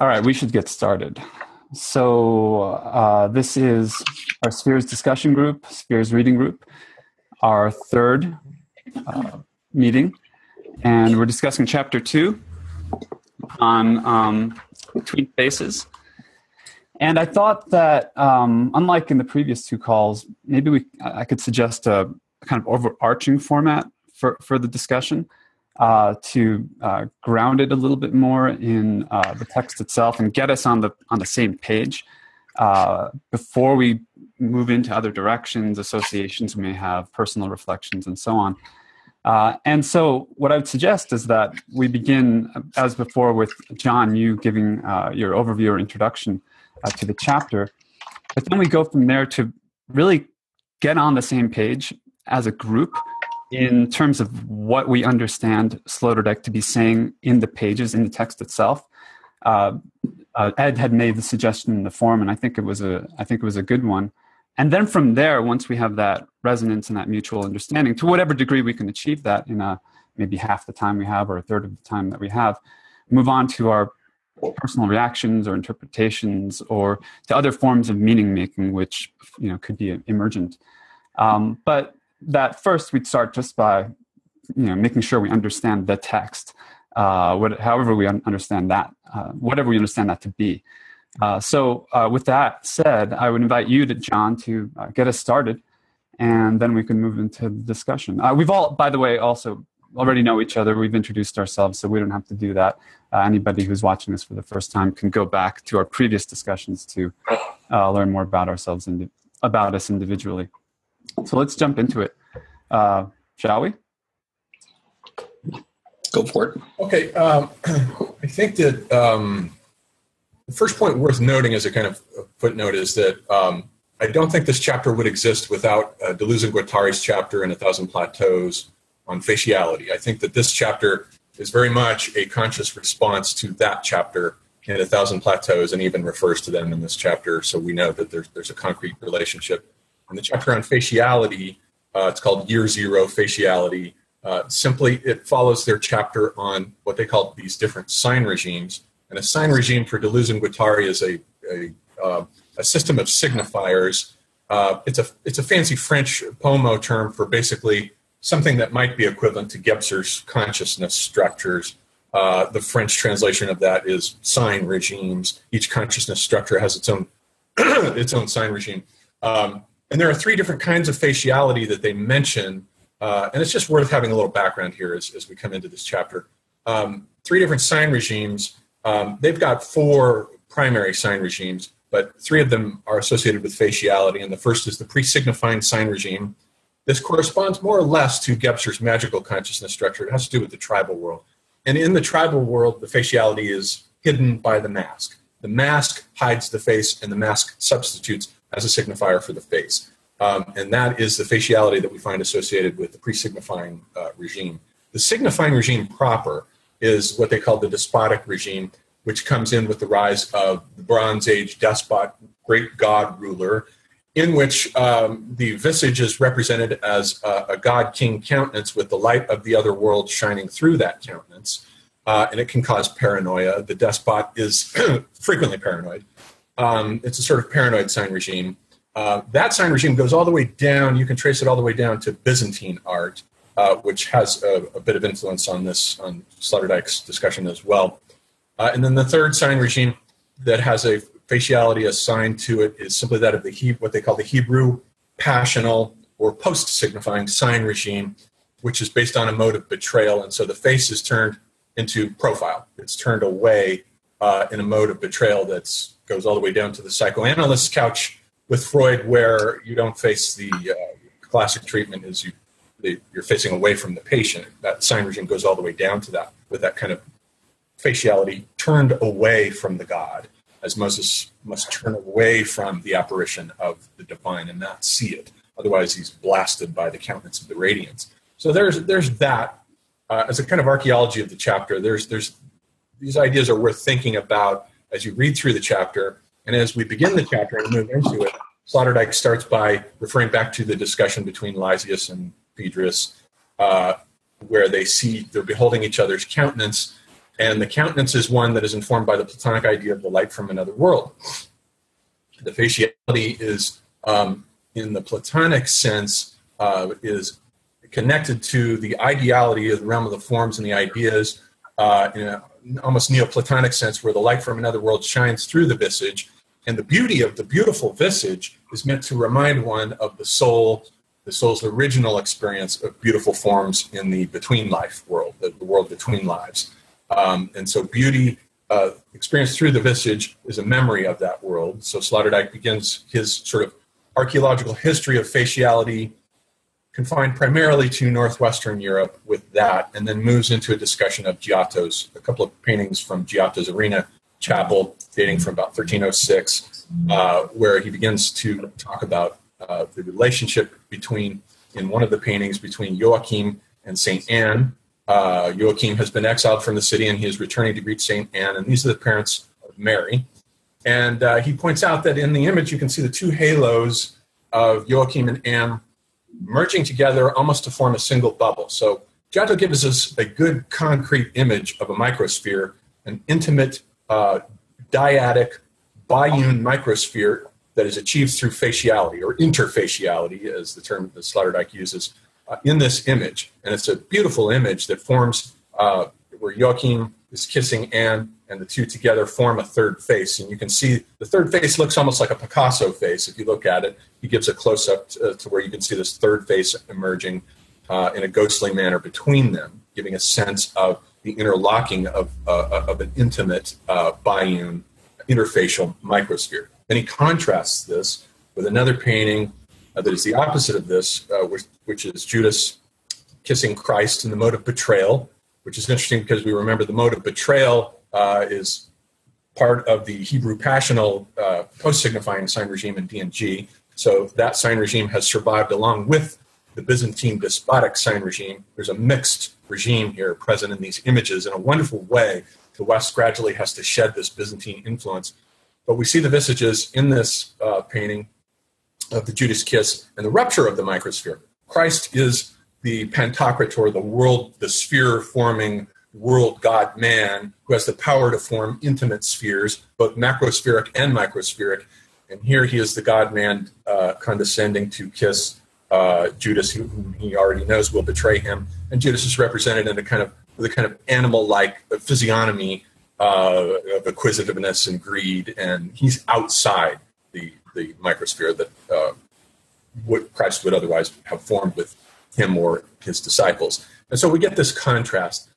All right, we should get started. So, uh, this is our Spheres discussion group, Spheres reading group, our third uh, meeting, and we're discussing chapter two on um, between faces. And I thought that, um, unlike in the previous two calls, maybe we I could suggest a kind of overarching format for, for the discussion uh, to uh, ground it a little bit more in uh, the text itself and get us on the on the same page uh, before we move into other directions, associations we may have, personal reflections, and so on. Uh, and so, what I would suggest is that we begin, as before, with John, you giving your overview or introduction to the chapter, but then we go from there to really get on the same page as a group in terms of what we understand Sloterdijk to be saying in the pages, in the text itself. Uh, uh, Ed had made the suggestion in the forum, and I think it was a I think it was a good one. And then from there, once we have that resonance and that mutual understanding, to whatever degree we can achieve that in a, maybe half the time we have or a third of the time that we have, move on to our personal reactions or interpretations or to other forms of meaning making, which you know could be emergent. Um, but that first we'd start just by you know making sure we understand the text uh, what, however we understand that uh, whatever we understand that to be. Uh, so uh, with that said i would invite you to john to uh, get us started and then we can move into the discussion. Uh, we've all by the way also already know each other. We've introduced ourselves so we don't have to do that. Anybody who's watching this for the first time can go back to our previous discussions to learn more about ourselves and about us individually so let's jump into it, uh, shall we? Go for it. Okay. Um, I think that um, the first point worth noting as a kind of footnote is that um, I don't think this chapter would exist without uh, Deleuze and Guattari's chapter in A Thousand Plateaus on faciality. I think that this chapter is very much a conscious response to that chapter in A Thousand Plateaus and even refers to them in this chapter. So we know that there's, there's a concrete relationship in the chapter on faciality, uh, it's called Year Zero Faciality. Uh, simply, it follows their chapter on what they call these different sign regimes. And a sign regime for Deleuze and Guattari is a, a, uh, a system of signifiers. Uh, it's, a, it's a fancy French pomo term for basically something that might be equivalent to Gebser's consciousness structures. Uh, the French translation of that is sign regimes. Each consciousness structure has its own its own sign regime. Um, and there are three different kinds of faciality that they mention. Uh, and it's just worth having a little background here as, as we come into this chapter. Um, three different sign regimes. Um, they've got four primary sign regimes, but three of them are associated with faciality. And the first is the pre-signifying sign regime. This corresponds more or less to Gebser's magical consciousness structure. It has to do with the tribal world. And in the tribal world, the faciality is hidden by the mask. The mask hides the face, and the mask substitutes as a signifier for the face. Um, and that is the faciality that we find associated with the pre-signifying uh, regime. The signifying regime proper is what they call the despotic regime, which comes in with the rise of the Bronze Age despot, great god ruler, in which um, the visage is represented as a, a god king countenance with the light of the other world shining through that countenance. Uh, and it can cause paranoia. The despot is frequently paranoid. Um, it's a sort of paranoid sign regime. Uh, that sign regime goes all the way down. You can trace it all the way down to Byzantine art, uh, which has a, a, bit of influence on this on Sloterdijk's discussion as well. Uh, and then the third sign regime that has a faciality assigned to it is simply that of the he- what they call the Hebrew passional or post-signifying sign regime, which is based on a mode of betrayal, and so the face is turned into profile. It's turned away uh, in a mode of betrayal that's goes all the way down to the psychoanalyst's couch with Freud, where you don't face the uh, classic treatment is you you're facing away from the patient. That sign regime goes all the way down to that with that kind of faciality turned away from the God, as Moses must turn away from the apparition of the divine and not see it. Otherwise, he's blasted by the countenance of the radiance. So there's there's that uh, as a kind of archaeology of the chapter. There's there's these ideas are worth thinking about as you read through the chapter. And as we begin the chapter and move into it, Sloterdijk starts by referring back to the discussion between Lysias and Phaedrus, uh, where they see they're beholding each other's countenance, And the countenance is one that is informed by the Platonic idea of the light from another world. The faciality is, um, in the Platonic sense, uh, is connected to the ideality of the realm of the forms and the ideas uh, in almost Neoplatonic sense, where the light from another world shines through the visage. And the beauty of the beautiful visage is meant to remind one of the soul, the soul's original experience of beautiful forms in the between life world, the, world between lives. Um, and so, beauty uh, experienced through the visage is a memory of that world. So, Sloterdijk begins his sort of archaeological history of faciality confined primarily to northwestern Europe with that, and then moves into a discussion of Giotto's, a couple of paintings from Giotto's Arena Chapel dating from about 1306, uh, where he begins to talk about uh, the relationship between, in one of the paintings, between Joachim and St. Anne. Uh, Joachim has been exiled from the city and he is returning to greet St. Anne, and these are the parents of Mary. And uh, he points out that in the image you can see the two halos of Joachim and Anne merging together almost to form a single bubble. So Giotto gives us a good concrete image of a microsphere, an intimate, uh, dyadic, biune microsphere that is achieved through faciality or interfaciality, as the term that Sloterdijk uses, uh, in this image. And it's a beautiful image that forms uh, where Joachim is kissing Anne, and the two together form a third face. And you can see the third face looks almost like a Picasso face if you look at it. He gives a close up to, to, where you can see this third face emerging uh, in a ghostly manner between them, giving a sense of the interlocking of, uh, of an intimate uh, biune interfacial microsphere. Then he contrasts this with another painting uh, that is the opposite of this, uh, which, which is Judas kissing Christ in the mode of betrayal which is interesting because we remember the mode of betrayal uh, is part of the Hebrew passional uh, post signifying sign regime in D&G. So that sign regime has survived along with the Byzantine despotic sign regime. There's a mixed regime here present in these images in a wonderful way. The West gradually has to shed this Byzantine influence. But we see the visages in this uh, painting of the Judas kiss and the rupture of the microsphere. Christ is the Pantocrator, the world, the sphere forming world god man who has the power to form intimate spheres, both macrospheric and microspheric. And here he is the god man uh, condescending to kiss uh, Judas, whom he already knows will betray him. And Judas is represented in a kind of a kind of animal-like physiognomy uh, of acquisitiveness and greed, and he's outside the the microsphere that uh, what Christ would otherwise have formed with him or his disciples. And so we get this contrast.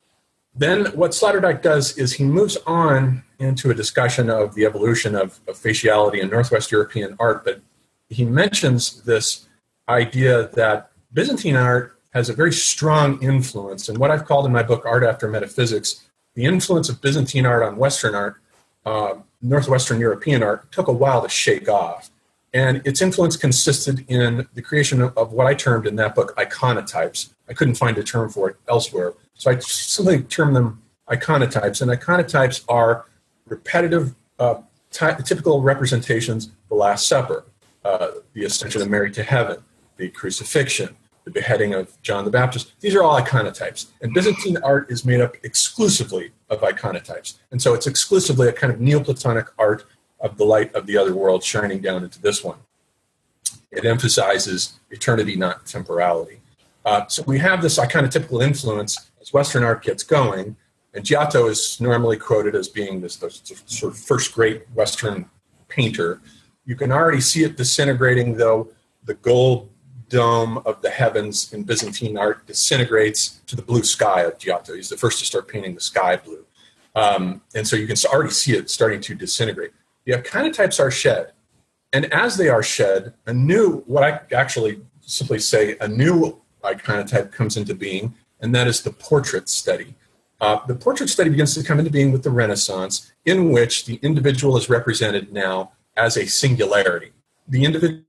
Then what Sloterdijk does is he moves on into a discussion of the evolution of, of faciality in Northwest European art, but he mentions this idea that Byzantine art has a very strong influence, and what I've called in my book Art After Metaphysics, the influence of Byzantine art on Western art, uh, Northwestern European art, took a while to shake off. And its influence consisted in the creation of, what I termed in that book iconotypes. I couldn't find a term for it elsewhere. So I simply termed them iconotypes. And iconotypes are repetitive, uh, ty- typical representations the Last Supper, uh, the ascension of Mary to heaven, the crucifixion, the beheading of John the Baptist. These are all iconotypes. And Byzantine art is made up exclusively of iconotypes. And so it's exclusively a kind of Neoplatonic art of the light of the other world shining down into this one. It emphasizes eternity, not temporality. Uh, so we have this kind of typical influence as Western art gets going, and Giotto is normally quoted as being this, this sort of first great Western painter. You can already see it disintegrating, though the gold dome of the heavens in Byzantine art disintegrates to the blue sky of Giotto. He's the first to start painting the sky blue. Um, and so you can already see it starting to disintegrate the iconotypes are shed. And as they are shed, a new, what I actually simply say, a new iconotype comes into being, and that is the portrait study. Uh, the portrait study begins to come into being with the Renaissance, in which the individual is represented now as a singularity. The individual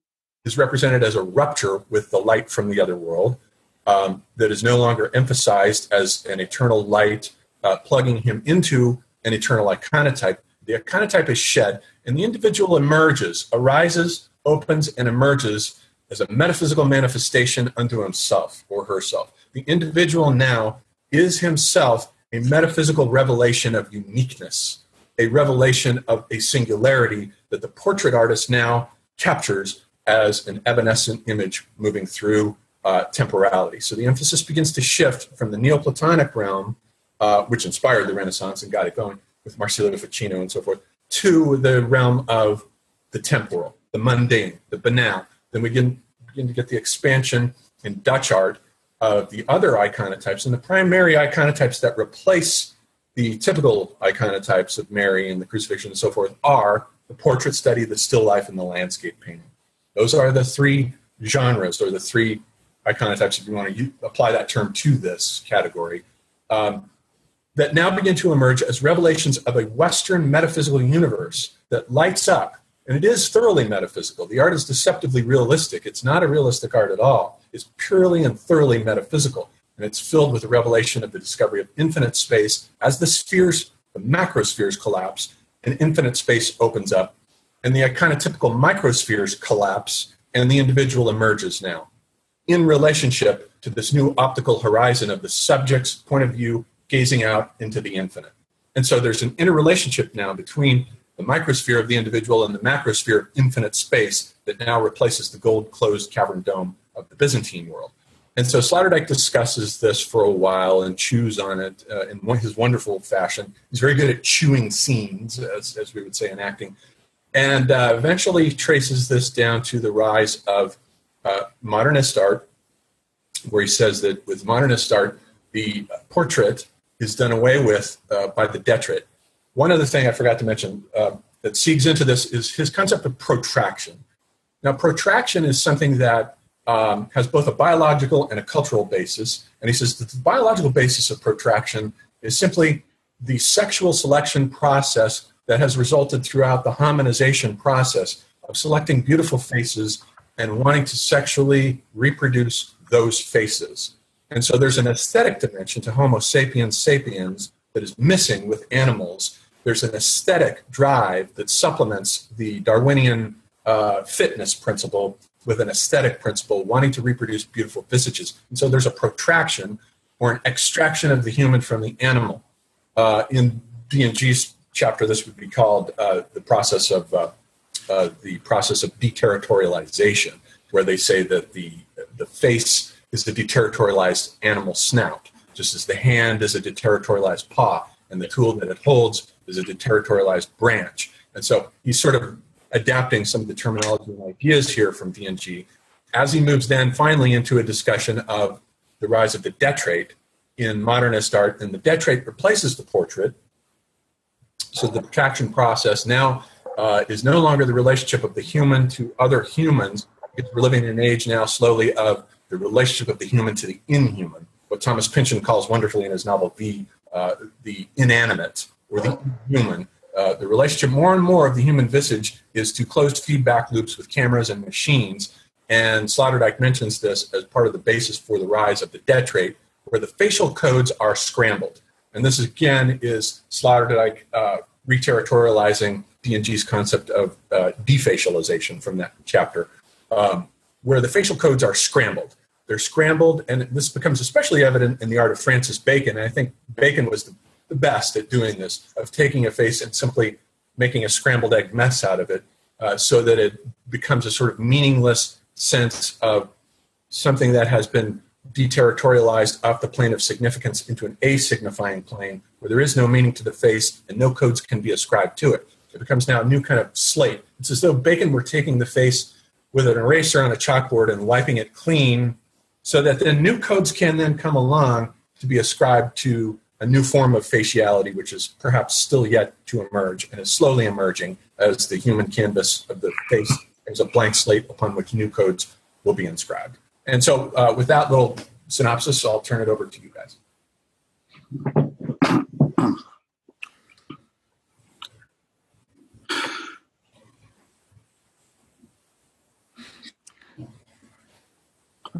is represented as a rupture with the light from the other world um, that is no longer emphasized as an eternal light, uh, plugging him into an eternal iconotype, the iconotype is shed, and the individual emerges, arises, opens, and emerges as a metaphysical manifestation unto himself or herself. The individual now is himself a metaphysical revelation of uniqueness, a revelation of a singularity that the portrait artist now captures as an evanescent image moving through uh, temporality. So the emphasis begins to shift from the Neoplatonic realm, uh, which inspired the Renaissance and got it going with Marsilio Ficino and so forth, to the realm of the temporal, the mundane, the banal. Then we begin, begin to get the expansion in Dutch art of the other iconotypes. And the primary iconotypes that replace the typical iconotypes of Mary and the crucifixion and so forth are the portrait study, the still life, and the landscape painting. Those are the three genres or the three iconotypes, if you want to apply that term to this category, um, that now begin to emerge as revelations of a Western metaphysical universe that lights up. And it is thoroughly metaphysical. The art is deceptively realistic. It's not a realistic art at all. It's purely and thoroughly metaphysical. And it's filled with the revelation of the discovery of infinite space as the spheres, the macrospheres collapse and infinite space opens up. And the iconotypical microspheres collapse and the individual emerges now in relationship to this new optical horizon of the subject's point of view gazing out into the infinite. And so there's an interrelationship now between the microsphere of the individual and the macrosphere of infinite space that now replaces the gold closed cavern dome of the Byzantine world. And so Sloterdijk discusses this for a while and chews on it uh, in his wonderful fashion. He's very good at chewing scenes, as, as we would say in acting, and uh, eventually traces this down to the rise of uh, modernist art, where he says that with modernist art, the portrait is done away with uh, by the detrit. One other thing I forgot to mention uh, that seeks into this is his concept of protraction. Now, protraction is something that um, has both a biological and a cultural basis. And he says that the biological basis of protraction is simply the sexual selection process that has resulted throughout the hominization process of selecting beautiful faces and wanting to sexually reproduce those faces. And so there's an aesthetic dimension to Homo sapiens sapiens that is missing with animals. There's an aesthetic drive that supplements the Darwinian uh, fitness principle with an aesthetic principle, wanting to reproduce beautiful visages. And so there's a protraction or an extraction of the human from the animal. Uh, in D&G's chapter, this would be called uh, the process of uh, uh, the process of deterritorialization, where they say that the the face is a deterritorialized animal snout, just as the hand is a deterritorialized paw, and the tool that it holds is a deterritorialized branch. And so he's sort of adapting some of the terminology and ideas here from D&G as he moves then finally into a discussion of the rise of the detrite in modernist art. And the detrite replaces the portrait. So the protraction process now uh, is no longer the relationship of the human to other humans. We're living in an age now slowly of the relationship of the human to the inhuman, what Thomas Pynchon calls wonderfully in his novel, the, uh, the inanimate or the inhuman uh, the relationship more and more of the human visage is to closed feedback loops with cameras and machines. And Sloterdijk mentions this as part of the basis for the rise of the detrite, where the facial codes are scrambled. And this again is Sloterdijk uh, reterritorializing D&G's concept of uh, defacialization from that chapter, um, where the facial codes are scrambled. They're scrambled, and this becomes especially evident in the art of Francis Bacon. And I think Bacon was the best at doing this, of taking a face and simply making a scrambled egg mess out of it uh, so that it becomes a sort of meaningless sense of something that has been deterritorialized off the plane of significance into an a signifying plane where there is no meaning to the face and no codes can be ascribed to it. It becomes now a new kind of slate. It's as though Bacon were taking the face with an eraser on a chalkboard and wiping it clean so that then new codes can then come along to be ascribed to a new form of faciality, which is perhaps still yet to emerge and is slowly emerging as the human canvas of the face is a blank slate upon which new codes will be inscribed. And so, uh, with that little synopsis, I'll turn it over to you guys.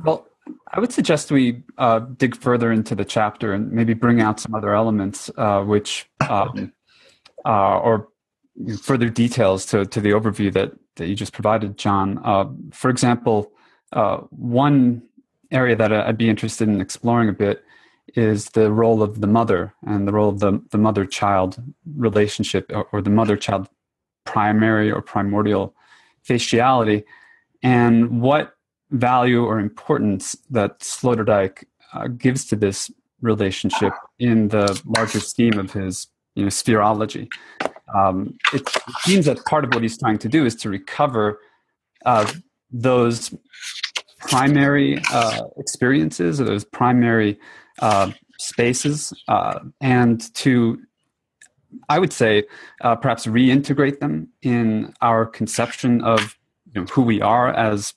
Well, I would suggest we uh, dig further into the chapter and maybe bring out some other elements uh, which, um, uh, or further details to, to the overview that, that you just provided, John. Uh, for example, uh, one area that I'd be interested in exploring a bit is the role of the mother and the role of the, the mother child relationship or, or the mother child primary or primordial faciality and what value or importance that Sloterdijk uh, gives to this relationship in the larger scheme of his you know, spherology. Um, it, seems that part of what he's trying to do is to recover uh, those primary uh, experiences or those primary uh, spaces uh, and to i would say uh, perhaps reintegrate them in our conception of you know, who we are as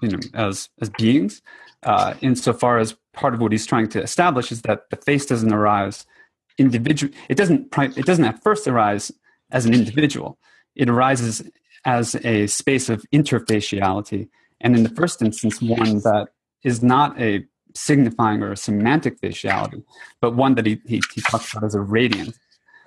you know as as beings uh, insofar as part of what he's trying to establish is that the face doesn't arise individual it doesn't it doesn't at first arise as an individual. It arises as a space of interfaciality. And in the first instance one that is not a signifying or a semantic faciality but one that he, he, he talks about as a radiance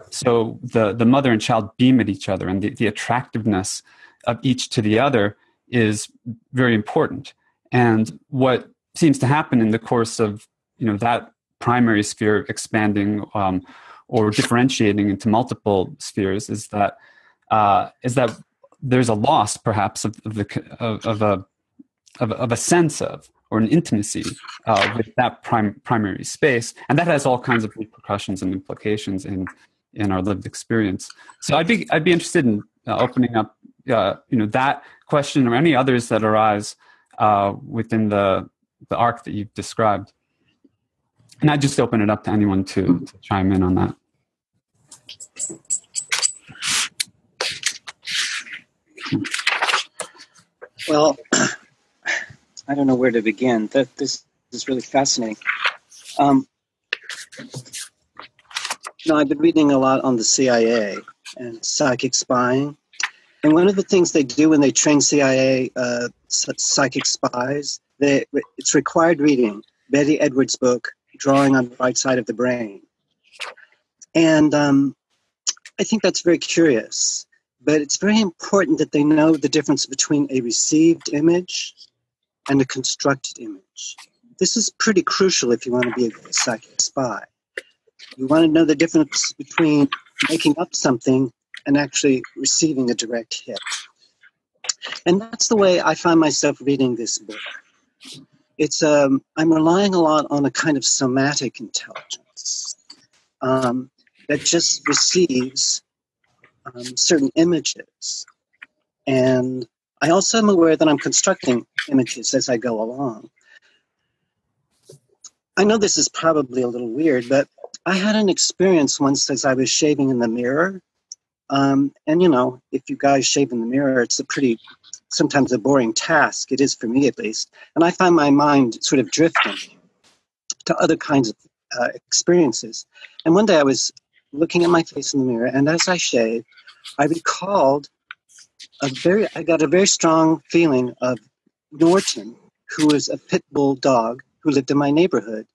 so the, the mother and child beam at each other and the, the attractiveness of each to the other is very important and what seems to happen in the course of you know that primary sphere expanding um, or differentiating into multiple spheres is that uh, is that there's a loss perhaps of, of the of, of a of, of, a sense of or an intimacy uh, with that prim- primary space, and that has all kinds of repercussions and implications in in our lived experience. So I'd be I'd be interested in uh, opening up uh, you know that question or any others that arise uh, within the the arc that you've described. And I just open it up to anyone to, to chime in on that. Well, I don't know where to begin. That this is really fascinating. Um, you know, I've been reading a lot on the CIA and psychic spying, and one of the things they do when they train CIA uh, psychic spies, they, it's required reading Betty Edwards' book, Drawing on the Right Side of the Brain. And um, I think that's very curious, but it's very important that they know the difference between a received image and a constructed image. This is pretty crucial if you want to be a psychic spy. You want to know the difference between making up something and actually receiving a direct hit. And that's the way I find myself reading this book. It's um, I'm relying a lot on a kind of somatic intelligence um, that just receives um, certain images, and I also am aware that I'm constructing images as I go along. I know this is probably a little weird, but I had an experience once as I was shaving in the mirror um, and you know, if you guys shave in the mirror, it's a pretty sometimes a boring task. It is for me at least, and I find my mind sort of drifting to other kinds of uh, experiences. And one day I was looking at my face in the mirror, and as I shaved, I recalled a very I got a very strong feeling of Norton, who was a pit bull dog who lived in my neighborhood,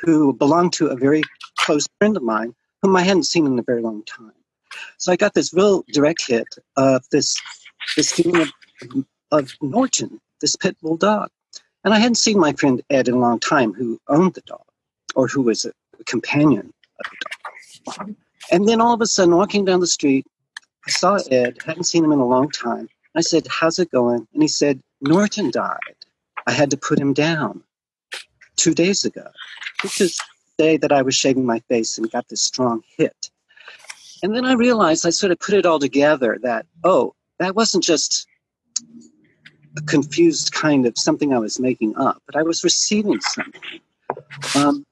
who belonged to a very close friend of mine whom I hadn't seen in a very long time. So I got this real direct hit of this this feeling of, of Norton, this pit bull dog. And I hadn't seen my friend Ed in a long time who owned the dog or who was a, a companion of the dog. And then all of a sudden, walking down the street, I saw Ed, hadn't seen him in a long time. I said, How's it going? And he said, Norton died. I had to put him down two days ago. This is the day that I was shaving my face and got this strong hit. And then I realized I sort of put it all together that, oh, that wasn't just a confused kind of something I was making up, but I was receiving something um,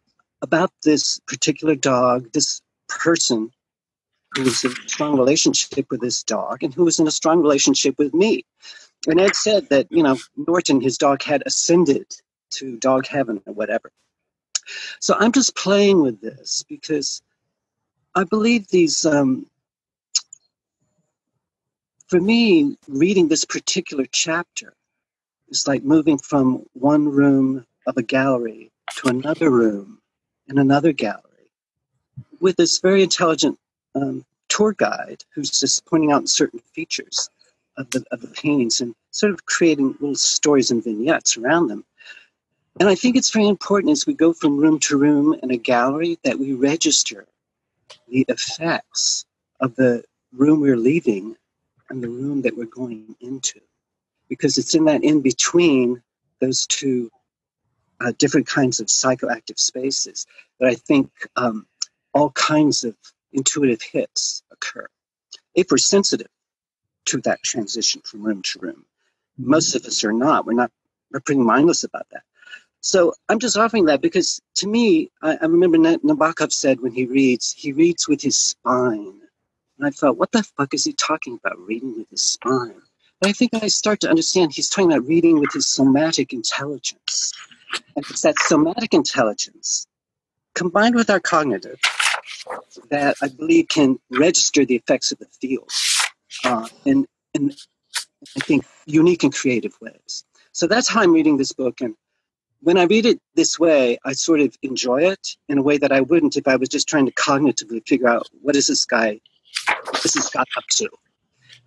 about this particular dog, this person who was in a strong relationship with this dog and who was in a strong relationship with me. And Ed said that, you know, Norton, his dog, had ascended to dog heaven or whatever. So I'm just playing with this because I believe these, um, for me, reading this particular chapter is like moving from one room of a gallery to another room in another gallery with this very intelligent um, tour guide who's just pointing out certain features of the, of the paintings and sort of creating little stories and vignettes around them. And I think it's very important as we go from room to room in a gallery that we register the effects of the room we're leaving and the room that we're going into. Because it's in that in between those two uh, different kinds of psychoactive spaces that I think um, all kinds of intuitive hits occur. If we're sensitive to that transition from room to room, most of us are not. We're not. We're pretty mindless about that. So I'm just offering that because to me, I, I remember Nabokov said when he reads, he reads with his spine. And I thought, what the fuck is he talking about, reading with his spine? But I think I start to understand he's talking about reading with his somatic intelligence. And it's that somatic intelligence combined with our cognitive that I believe can register the effects of the field uh, in, in, I think, unique and creative ways. So that's how I'm reading this book. And when I read it this way, I sort of enjoy it in a way that I wouldn't if I was just trying to cognitively figure out what is this guy, what is this guy up to?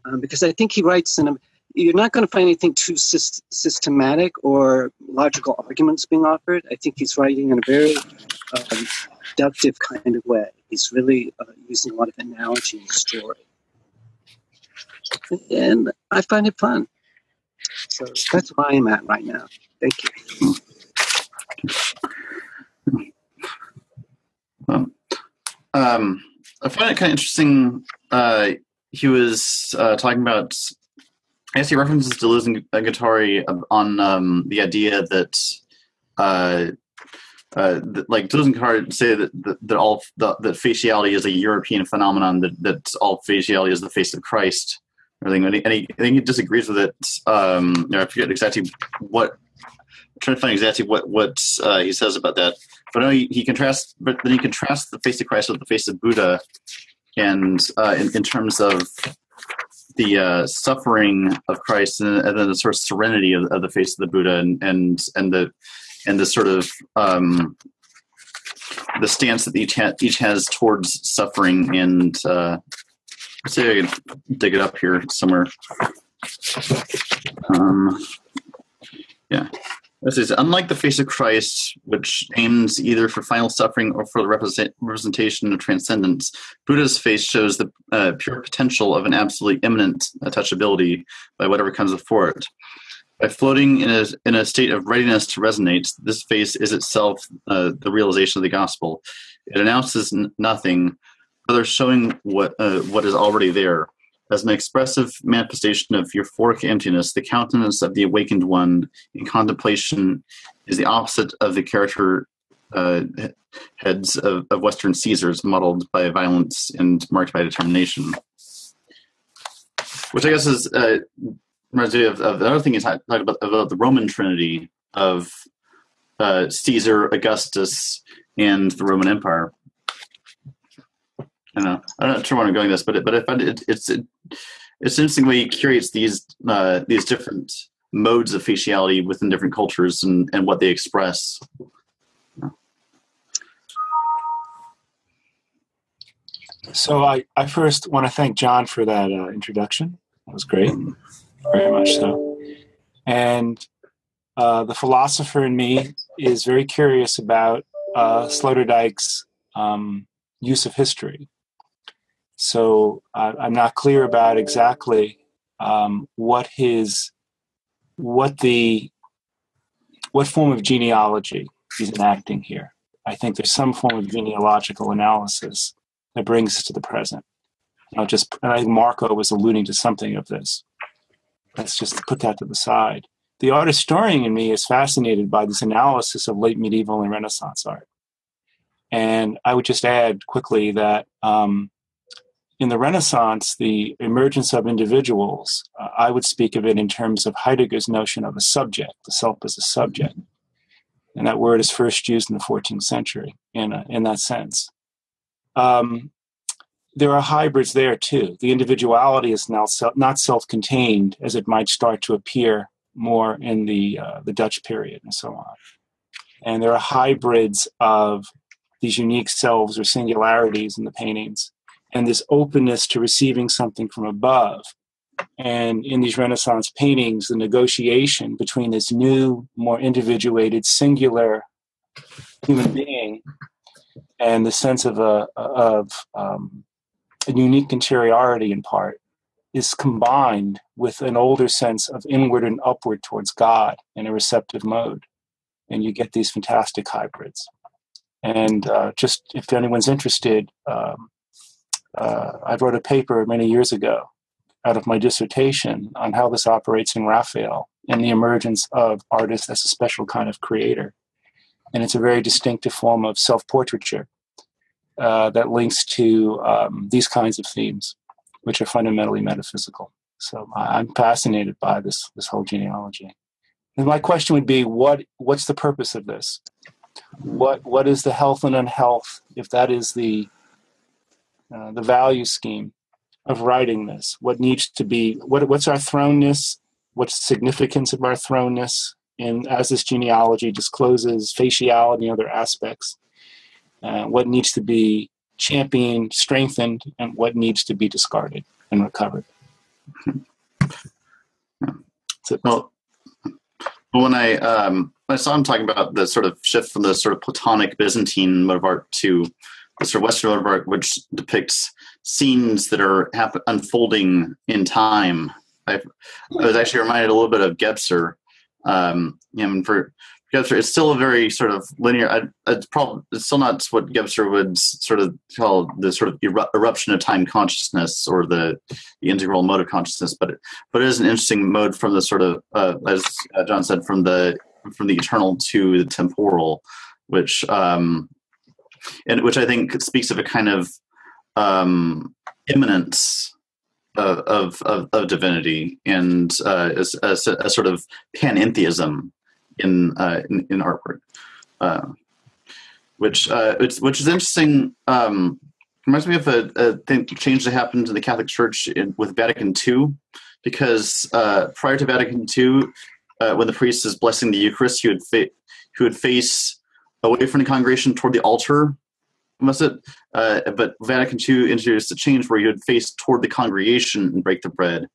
Um, because I think he writes in a, you're not going to find anything too syst- systematic or logical arguments being offered. I think he's writing in a very um, deductive kind of way. He's really uh, using a lot of analogy the story. And I find it fun. So that's where I'm at right now. Thank you. Um, I find it kind of interesting. Uh, he was uh, talking about, I guess he references Deleuze and Guattari on um, the idea that, uh, uh, that like Deleuze and Guattari say that, that, that all the, that faciality is a European phenomenon, that, that all faciality is the face of Christ. And he, and he, I think he disagrees with it. Um, you know, I forget exactly what trying to find exactly what what uh, he says about that. But he, he contrasts, but then he contrasts the face of Christ with the face of Buddha, and uh, in, in, terms of the uh, suffering of Christ, and, and, then the sort of serenity of, of, the face of the Buddha, and and and the and the sort of um, the stance that each ha- each has towards suffering, and uh, let's see if I can dig it up here somewhere. Um, yeah. This is unlike the face of Christ, which aims either for final suffering or for the represent, representation of transcendence. Buddha's face shows the uh, pure potential of an absolutely immanent touchability by whatever comes before it. By floating in a, in a state of readiness to resonate, this face is itself uh, the realization of the gospel. It announces n- nothing, rather showing what uh, what is already there. As an expressive manifestation of euphoric emptiness, the countenance of the awakened one in contemplation is the opposite of the character uh, heads of, of, Western Caesars, muddled by violence and marked by determination. Which I guess is uh, reminds me of, of the other thing is talking about, about the Roman Trinity of uh, Caesar, Augustus, and the Roman Empire. I know. I'm not sure where I'm going with this, but it, but I find it, it's it, it's interesting way he curates these uh, these different modes of faciality within different cultures and, and what they express. So I, I first want to thank John for that uh, introduction. That was great, very much so. And uh, the philosopher in me is very curious about uh, Sloterdijk's um, use of history so I'm not clear about exactly um, what his what the what form of genealogy he's enacting here. I think there's some form of genealogical analysis that brings us to the present. I'll just I think Marco was alluding to something of this. Let's just put that to the side. The art historian in me is fascinated by this analysis of late medieval and Renaissance art. And I would just add quickly that um, in the Renaissance, the emergence of individuals, uh, I would speak of it in terms of Heidegger's notion of a subject, the self as a subject. And that word is first used in the 14th century in, a, in that sense. Um, there are hybrids there too. The individuality is now not self contained as it might start to appear more in the, uh, the Dutch period and so on. And there are hybrids of these unique selves or singularities in the paintings and this openness to receiving something from above And in these Renaissance paintings, the negotiation between this new, more individuated, singular human being and the sense of a of um, a unique interiority in part is combined with an older sense of inward and upward towards God in a receptive mode, and you get these fantastic hybrids. And uh, just if anyone's interested, um, uh, I wrote a paper many years ago out of my dissertation on how this operates in Raphael and the emergence of artists as a special kind of creator. And it's a very distinctive form of self portraiture uh, that links to um, these kinds of themes, which are fundamentally metaphysical. So I'm fascinated by this this whole genealogy. And my question would be, what what's the purpose of this? What what is the health and unhealth, if that is the uh, the value scheme of writing this? What needs to be what what's our thrownness? What's the significance of our thrownness? And as this genealogy discloses faciality and other aspects, uh, what needs to be championed, strengthened, and what needs to be discarded and recovered. Well, when I um, when I saw him talking about the sort of shift from the sort of Platonic Byzantine mode of art to of Western mode which depicts scenes that are happen- unfolding in time, I, I, was actually reminded a little bit of Gebser. Um, and for Gebser, it's still a very sort of linear. I, it's probably it's still not what Gebser would sort of call the sort of eru- eruption of time consciousness or the, the integral mode of consciousness, but it, but it is an interesting mode from the sort of uh, as uh, John said from the from the eternal to the temporal, which um, and which I think speaks of a kind of um, immanence of, of, of, of divinity and uh, as, as a, a, sort of panentheism in uh, in, in, artwork, uh, which uh, which is interesting. Um, reminds me of a, a thing, change that happened in the Catholic Church in, with Vatican II, because uh, prior to Vatican II, uh, when the priest is blessing the Eucharist, he would fa- he would face away from the congregation toward the altar? Uh, but Vatican II introduced a change where you would face toward the congregation and break the bread,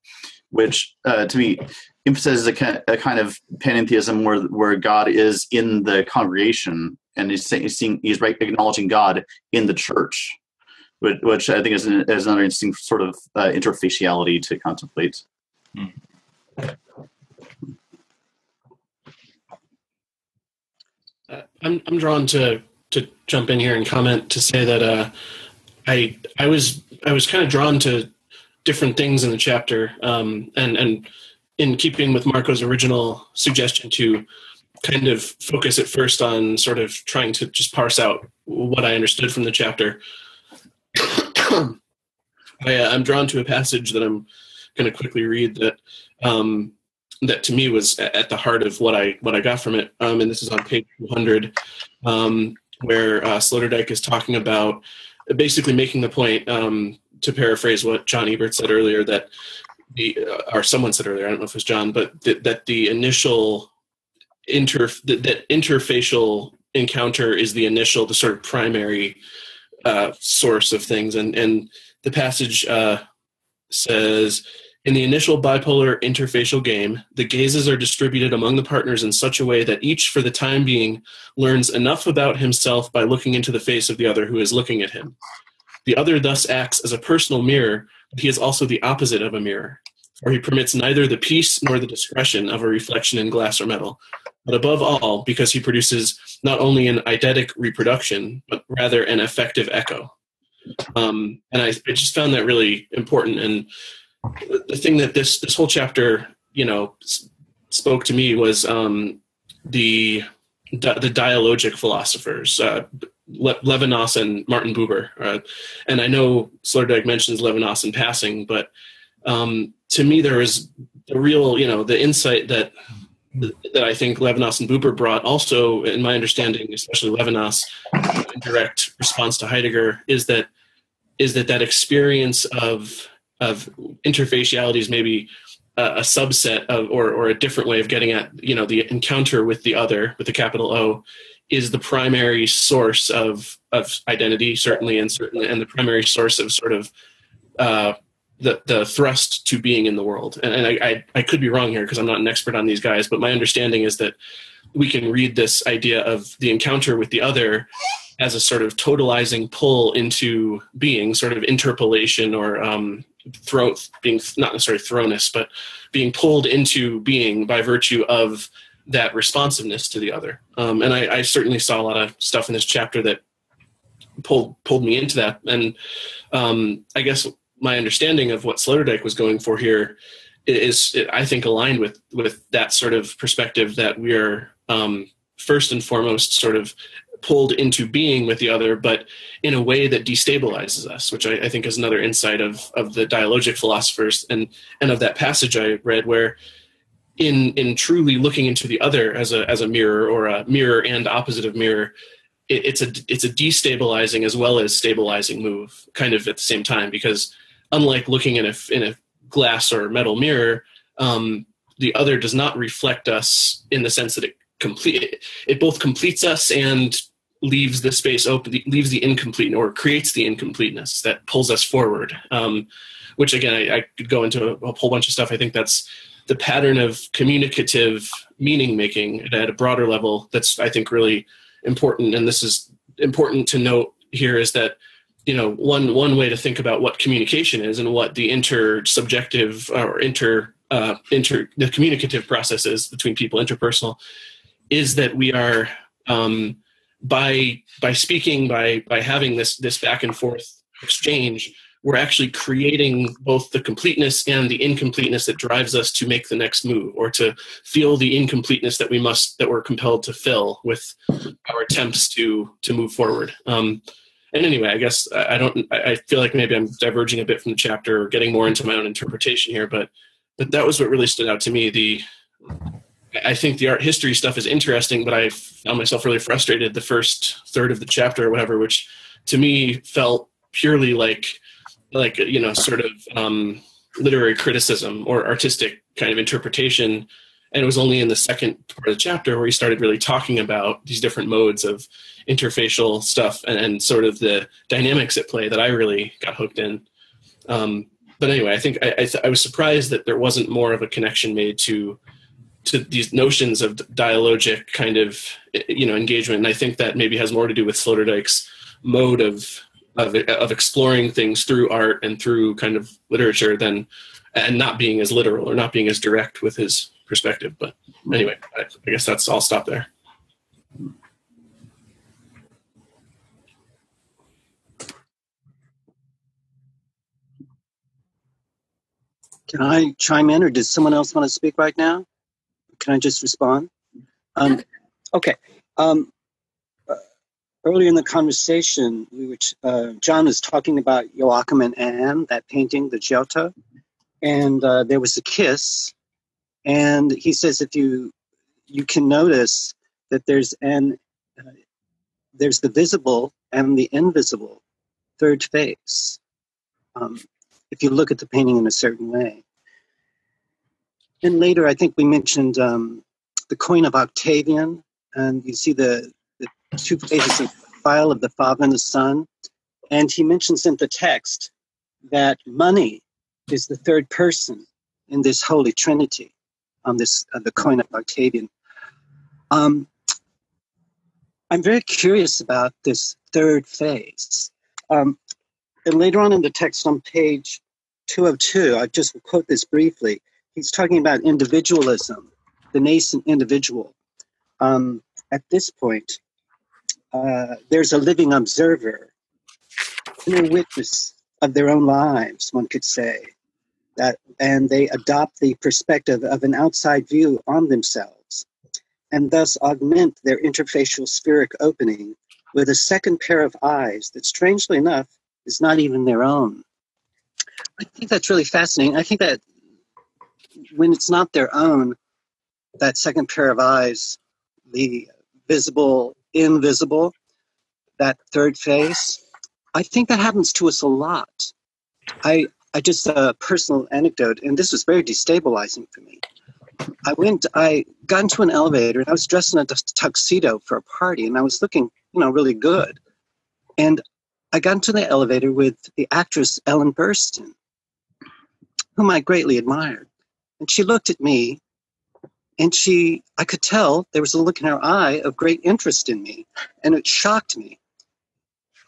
which uh, to me emphasizes a, a, kind of panentheism where where God is in the congregation and he's seeing, he's right, acknowledging God in the church, which, which I think is, an, is another interesting sort of uh, interfaciality to contemplate. Mm. I'm I'm drawn to to jump in here and comment to say that uh, I I was I was kind of drawn to different things in the chapter, um, and and in keeping with Marco's original suggestion to kind of focus at first on sort of trying to just parse out what I understood from the chapter. I, am uh, drawn to a passage that I'm going to quickly read that um, that to me was at the heart of what I what I got from it. Um, and this is on page 200. Um, where uh, Sloterdijk is talking about basically making the point, um, to paraphrase what John Ebert said earlier, that the uh, or someone said earlier, I don't know if it was John, but th- that the initial inter that, that interfacial encounter is the initial, the sort of primary uh, source of things, and and the passage uh, says in the initial bipolar interfacial game, the gazes are distributed among the partners in such a way that each, for the time being, learns enough about himself by looking into the face of the other who is looking at him. The other thus acts as a personal mirror, but he is also the opposite of a mirror, for he permits neither the peace nor the discretion of a reflection in glass or metal, but above all, because he produces not only an eidetic reproduction, but rather an effective echo. Um, and I, I just found that really important and the thing that this this whole chapter you know spoke to me was um, the the dialogic philosophers uh, Le- Levinas and Martin Buber uh, and I know Sloterdijk mentions Levinas in passing but um, to me there is the real you know the insight that that I think Levinas and Buber brought also in my understanding especially Levinas in direct response to Heidegger is that is that that experience of of interfaciality is maybe a, a subset of or, or a different way of getting at you know the encounter with the other with the capital O is the primary source of of identity certainly and certainly and the primary source of sort of uh, the the thrust to being in the world. And, and I, I I could be wrong here because I'm not an expert on these guys, but my understanding is that we can read this idea of the encounter with the other as a sort of totalizing pull into being, sort of interpellation or um, throw, being not necessarily thrownness, but being pulled into being by virtue of that responsiveness to the other. Um, and I, I, certainly saw a lot of stuff in this chapter that pulled pulled me into that. And um, I guess my understanding of what Sloterdijk was going for here is, I think, aligned with with that sort of perspective that we are um, first and foremost sort of pulled into being with the other, but in a way that destabilizes us, which I, I, think is another insight of of the dialogic philosophers and and of that passage I read where in in truly looking into the other as a as a mirror or a mirror and opposite of mirror, it, it's a it's a destabilizing as well as stabilizing move, kind of at the same time, because unlike looking in a in a glass or metal mirror, um, the other does not reflect us in the sense that it complete it both completes us and leaves the space open leaves the incomplete or creates the incompleteness that pulls us forward. Um, which again I, I, could go into a, a, whole bunch of stuff. I think that's the pattern of communicative meaning making at a broader level that's i think really important. And this is important to note here is that you know one one way to think about what communication is and what the intersubjective or inter uh, inter the communicative processes between people interpersonal is that we are um, by by speaking by by having this this back and forth exchange we're actually creating both the completeness and the incompleteness that drives us to make the next move or to feel the incompleteness that we must that we're compelled to fill with our attempts to to move forward. Um, and anyway i guess i don't i feel like maybe i'm diverging a bit from the chapter or getting more into my own interpretation here but but that was what really stood out to me the I think the art history stuff is interesting, but I found myself really frustrated the first third of the chapter or whatever, which to me felt purely like like you know sort of um, literary criticism or artistic kind of interpretation. And it was only in the second part of the chapter where he started really talking about these different modes of interfacial stuff and, and sort of the dynamics at play that I really got hooked in. Um, but anyway, I think I, I, th- I was surprised that there wasn't more of a connection made to to these notions of dialogic kind of you know engagement. And i think that maybe has more to do with sloterdijk's mode of, of of exploring things through art and through kind of literature than and not being as literal or not being as direct with his perspective. But anyway i, I guess that's i'll stop there. Can I chime in, or does someone else want to speak right now? Can I just respond? Um, okay. Um, earlier in the conversation, we were uh, John was talking about Joachim and Anne, that painting, the Giotto, and uh, there was a kiss, and he says if you you can notice that there's an uh, there's the visible and the invisible third face. Um, if you look at the painting in a certain way. And later, I think we mentioned um, the coin of Octavian, and you see the, the two faces of the file of the Father and the Son. And he mentions in the text that money is the third person in this Holy Trinity on this uh, the coin of Octavian. Um, I'm very curious about this third phase. Um, and later on in the text on page 202, I just will quote this briefly he's talking about individualism, the nascent individual. Um, at this point, uh, there's a living observer, a witness of their own lives, one could say, that, and they adopt the perspective of an outside view on themselves, and thus augment their interfacial spheric opening with a second pair of eyes that, strangely enough, is not even their own. I think that's really fascinating. I think that when it's not their own, that second pair of eyes, the visible, invisible, that third face, I think that happens to us a lot. I, I just a personal anecdote, and this was very destabilizing for me. I went, I got into an elevator, and I was dressed in a tuxedo for a party, and I was looking, you know, really good. And I got into the elevator with the actress Ellen Burstyn, whom I greatly admired. And she looked at me, and she, I could tell there was a look in her eye of great interest in me, and it shocked me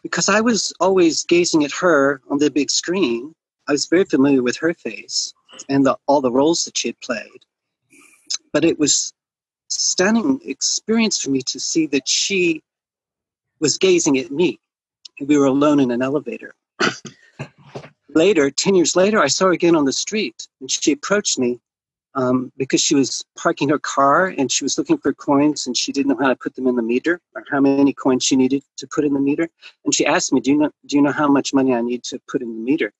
because I was always gazing at her on the big screen. I was very familiar with her face and the, all the roles that she had played. But it was stunning experience for me to see that she was gazing at me. And we were alone in an elevator. Later, 10 years later, I saw her again on the street and she approached me um, because she was parking her car and she was looking for coins and she didn't know how to put them in the meter or how many coins she needed to put in the meter. And she asked me, "Do you know? Do you know how much money I need to put in the meter?"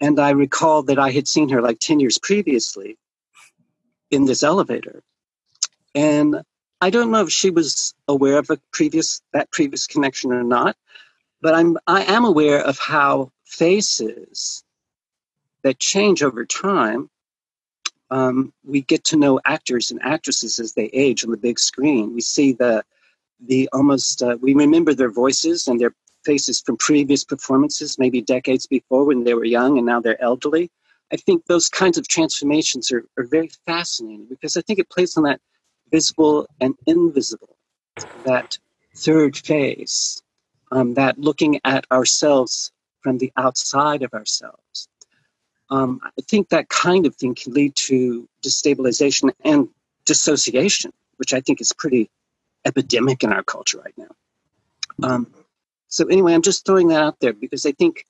And I recalled that I had seen her like ten years previously in this elevator, and I don't know if she was aware of a previous that previous connection or not, but I'm I am aware of how faces that change over time um, we get to know actors and actresses as they age on the big screen. We see the the almost uh, we remember their voices and their faces from previous performances, maybe decades before when they were young and now they're elderly. I think those kinds of transformations are, are very fascinating because I think it plays on that visible and invisible, that third phase, um, that looking at ourselves from the outside of ourselves um, I think that kind of thing can lead to destabilization and dissociation, which I think is pretty epidemic in our culture right now. Um, so anyway, I'm just throwing that out there because I think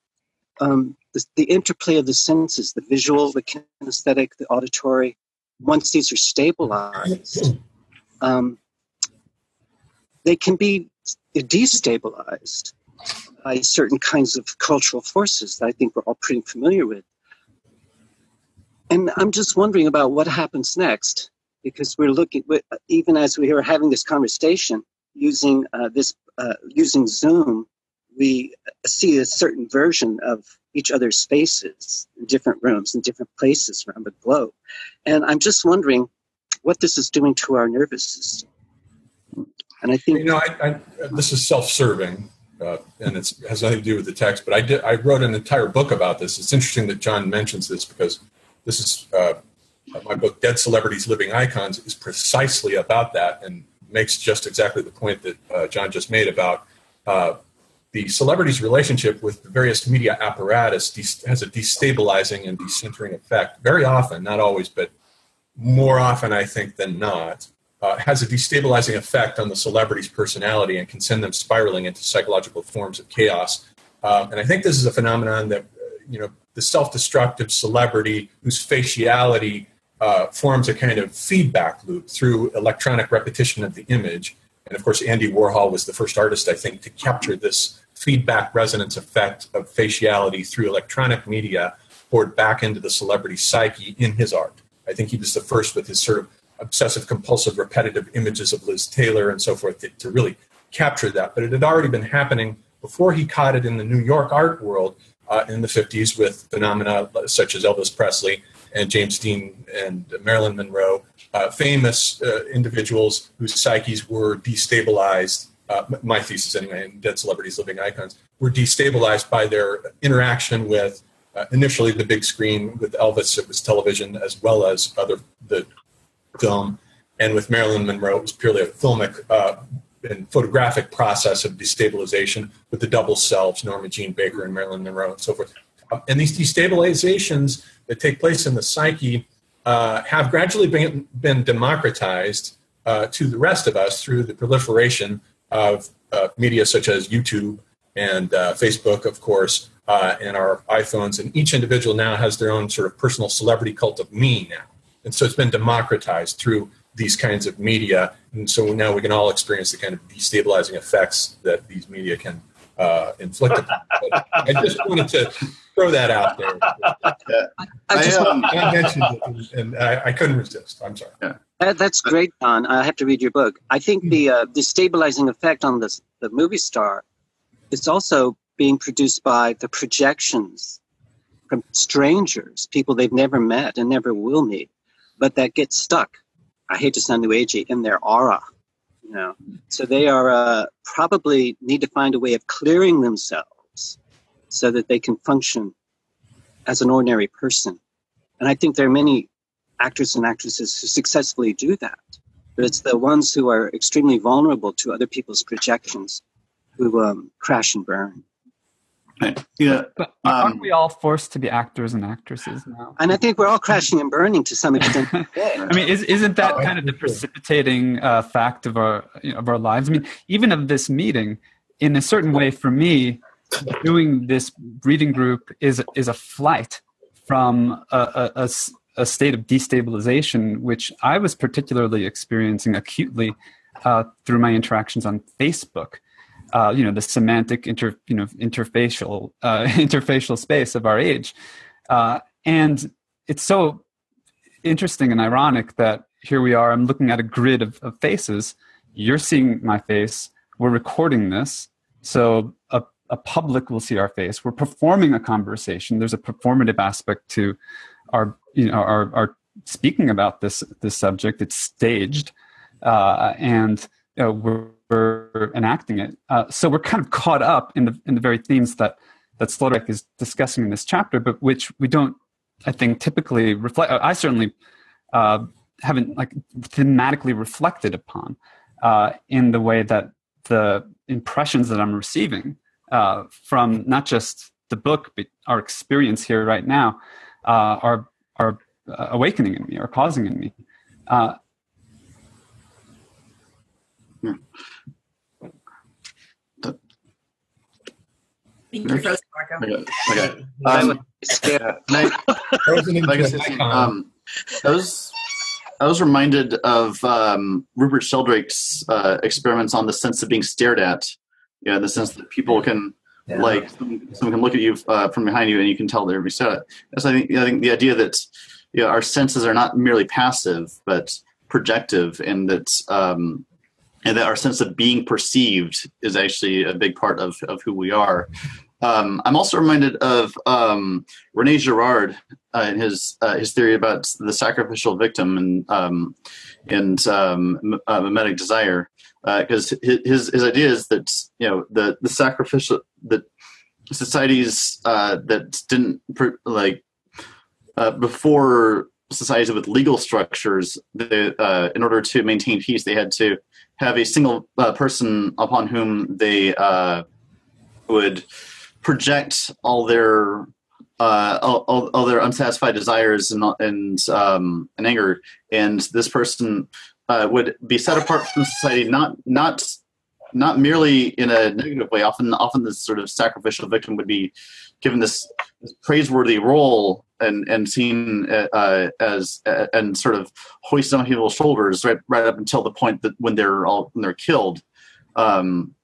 um, the, the, interplay of the senses, the visual, the kinesthetic, the auditory, once these are stabilized, um, they can be destabilized by certain kinds of cultural forces that I think we're all pretty familiar with. And I'm just wondering about what happens next because we're looking, even as we are having this conversation using uh, this uh, using Zoom, we see a certain version of each other's faces in different rooms in different places around the globe. And I'm just wondering what this is doing to our nervous system. And I think you know, I, I, this is self-serving, uh, and it has nothing to do with the text. But I did, I wrote an entire book about this. It's interesting that John mentions this because this is uh, my book, Dead Celebrities, Living Icons, is precisely about that and makes just exactly the point that uh, John just made about uh, the celebrity's relationship with the various media apparatus de- has a destabilizing and decentering effect. Very often, not always, but more often, I think, than not, uh, has a destabilizing effect on the celebrity's personality and can send them spiraling into psychological forms of chaos. Uh, and I think this is a phenomenon that, uh, you know, the self-destructive celebrity whose faciality uh, forms a kind of feedback loop through electronic repetition of the image. And of course, Andy Warhol was the first artist, I think, to capture this feedback resonance effect of faciality through electronic media poured back into the celebrity psyche in his art. I think he was the first with his sort of obsessive compulsive repetitive images of Liz Taylor and so forth to, to really capture that. But it had already been happening before he caught it in the New York art world uh, in the 50s with phenomena such as Elvis Presley and James Dean and Marilyn Monroe, uh, famous uh, individuals whose psyches were destabilized. Uh, my thesis, anyway, in Dead Celebrities, Living Icons, were destabilized by their interaction with uh, initially the big screen with Elvis. It was television as well as other the film, and with Marilyn Monroe, it was purely a filmic uh, and photographic process of destabilization with the double selves, Norma Jean Baker and Marilyn Monroe, and so forth. Um, and these destabilizations that take place in the psyche uh, have gradually been, been democratized uh, to the rest of us through the proliferation of uh, media such as YouTube and uh, Facebook, of course, uh, and our iPhones. And each individual now has their own sort of personal celebrity cult of me now. And so it's been democratized through these kinds of media. And so now we can all experience the kind of destabilizing effects that these media can uh, inflict upon. I just wanted to throw that out there. I, I, just, um, I mentioned it, and, I, I, couldn't resist. I'm sorry. Yeah. That, that's great, Don. I have to read your book. I think the uh, destabilizing effect on this, the movie star is also being produced by the projections from strangers, people they've never met and never will meet, but that get stuck I hate to sound new agey, in their aura. You know, so they are uh, probably need to find a way of clearing themselves so that they can function as an ordinary person And I think there are many actors and actresses who successfully do that. But it's the ones who are extremely vulnerable to other people's projections who um, crash and burn. Right. Yeah. But aren't Um, we all forced to be actors and actresses now? And I think we're all crashing and burning to some extent. I mean, is, isn't that kind of the precipitating uh, fact of our you know, of our lives? I mean, even of this meeting, in a certain way, for me, doing this reading group is is a flight from a a state of destabilization, which I was particularly experiencing acutely uh, through my interactions on Facebook. Uh, you know, the semantic inter, you know, interfacial uh, interfacial space of our age, uh, and it's so interesting and ironic that here we are. I'm looking at a grid of, of faces. You're seeing my face. We're recording this, so a, a public will see our face. We're performing a conversation. There's a performative aspect to our, you know, our, our speaking about this this subject. It's staged, uh, and you know, we're, we're enacting it. Uh, so we're kind of caught up in the in the very themes that that Sloterdijk is discussing in this chapter, but which we don't, I think, typically reflect. I certainly uh, haven't like thematically reflected upon uh, in the way that the impressions that I'm receiving uh, from not just the book, but our experience here right now uh, are are uh, awakening in me, are causing in me. Uh, think you're Marco. Okay. okay. I Um, would be scared. can I- Like I said, um, I was I was reminded of um, Rupert Sheldrake's uh, experiments on the sense of being stared at. Yeah, in the sense that people can like someone someone can look at you uh, from behind you and you can tell they're being stared at. Yes, I think I think the idea that you know, our senses are not merely passive but projective, and that um, and that our sense of being perceived is actually a big part of of who we are. Um, I'm also reminded of um, Rene Girard uh, in his uh, his theory about the sacrificial victim and um, and um, uh, mimetic desire, because his his idea is that you know the the sacrificial that societies uh, that didn't like uh, before societies with legal structures, uh, in order to maintain peace, they had to have a single uh, person upon whom they uh, would project all their uh, all, all, all their unsatisfied desires and and um, and anger, and this person uh, would be set apart from society, not not not merely in a negative way. Often, often this sort of sacrificial victim would be given this praiseworthy role and and seen uh, as uh, and sort of hoisted on people's shoulders right right up until the point that when they're all when they're killed. Um,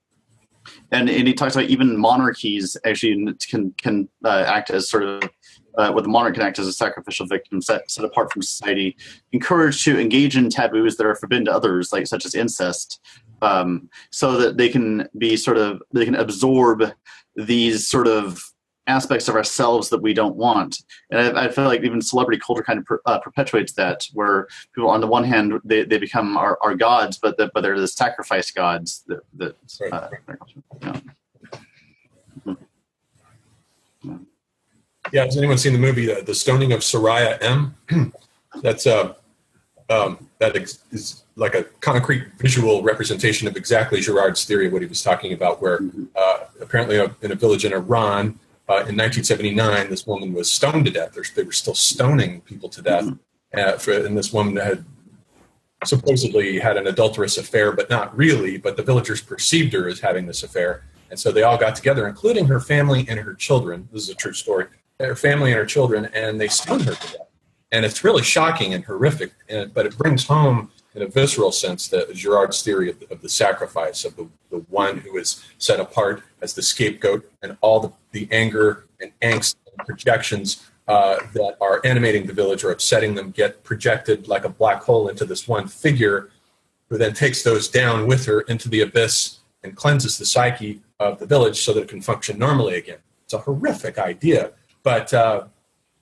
and, and he talks about even monarchies actually can can uh, act as sort of uh, the monarch can act as a sacrificial victim set, set apart from society, encouraged to engage in taboos that are forbidden to others, like such as incest, um, so that they can be sort of they can absorb these sort of aspects of ourselves that we don't want. And I, I feel like even celebrity culture kind of per, uh, perpetuates that, where people on the one hand they, they become our, our gods, but the, but they're the sacrifice gods that, that uh, yeah. Yeah, has anyone seen the movie uh, The Stoning of Soraya M? That's uh, um, that ex- is like a concrete visual representation of exactly Girard's theory of what he was talking about. Where uh, apparently uh, in a village in Iran uh, in 1979, this woman was stoned to death. They're- were still stoning people to death, uh, for, and this woman had supposedly had an adulterous affair, but not really. But the villagers perceived her as having this affair, and so they all got together, including her family and her children. This is a true story. Her family and her children, and they stoned her to death. And it's really shocking and horrific, and, but it brings home, in a visceral sense, the Girard's theory of the, of the sacrifice of the, the one who is set apart as the scapegoat, and all the, the anger and angst and projections uh, that are animating the village or upsetting them get projected like a black hole into this one figure who then takes those down with her into the abyss and cleanses the psyche of the village so that it can function normally again. It's a horrific idea, but uh,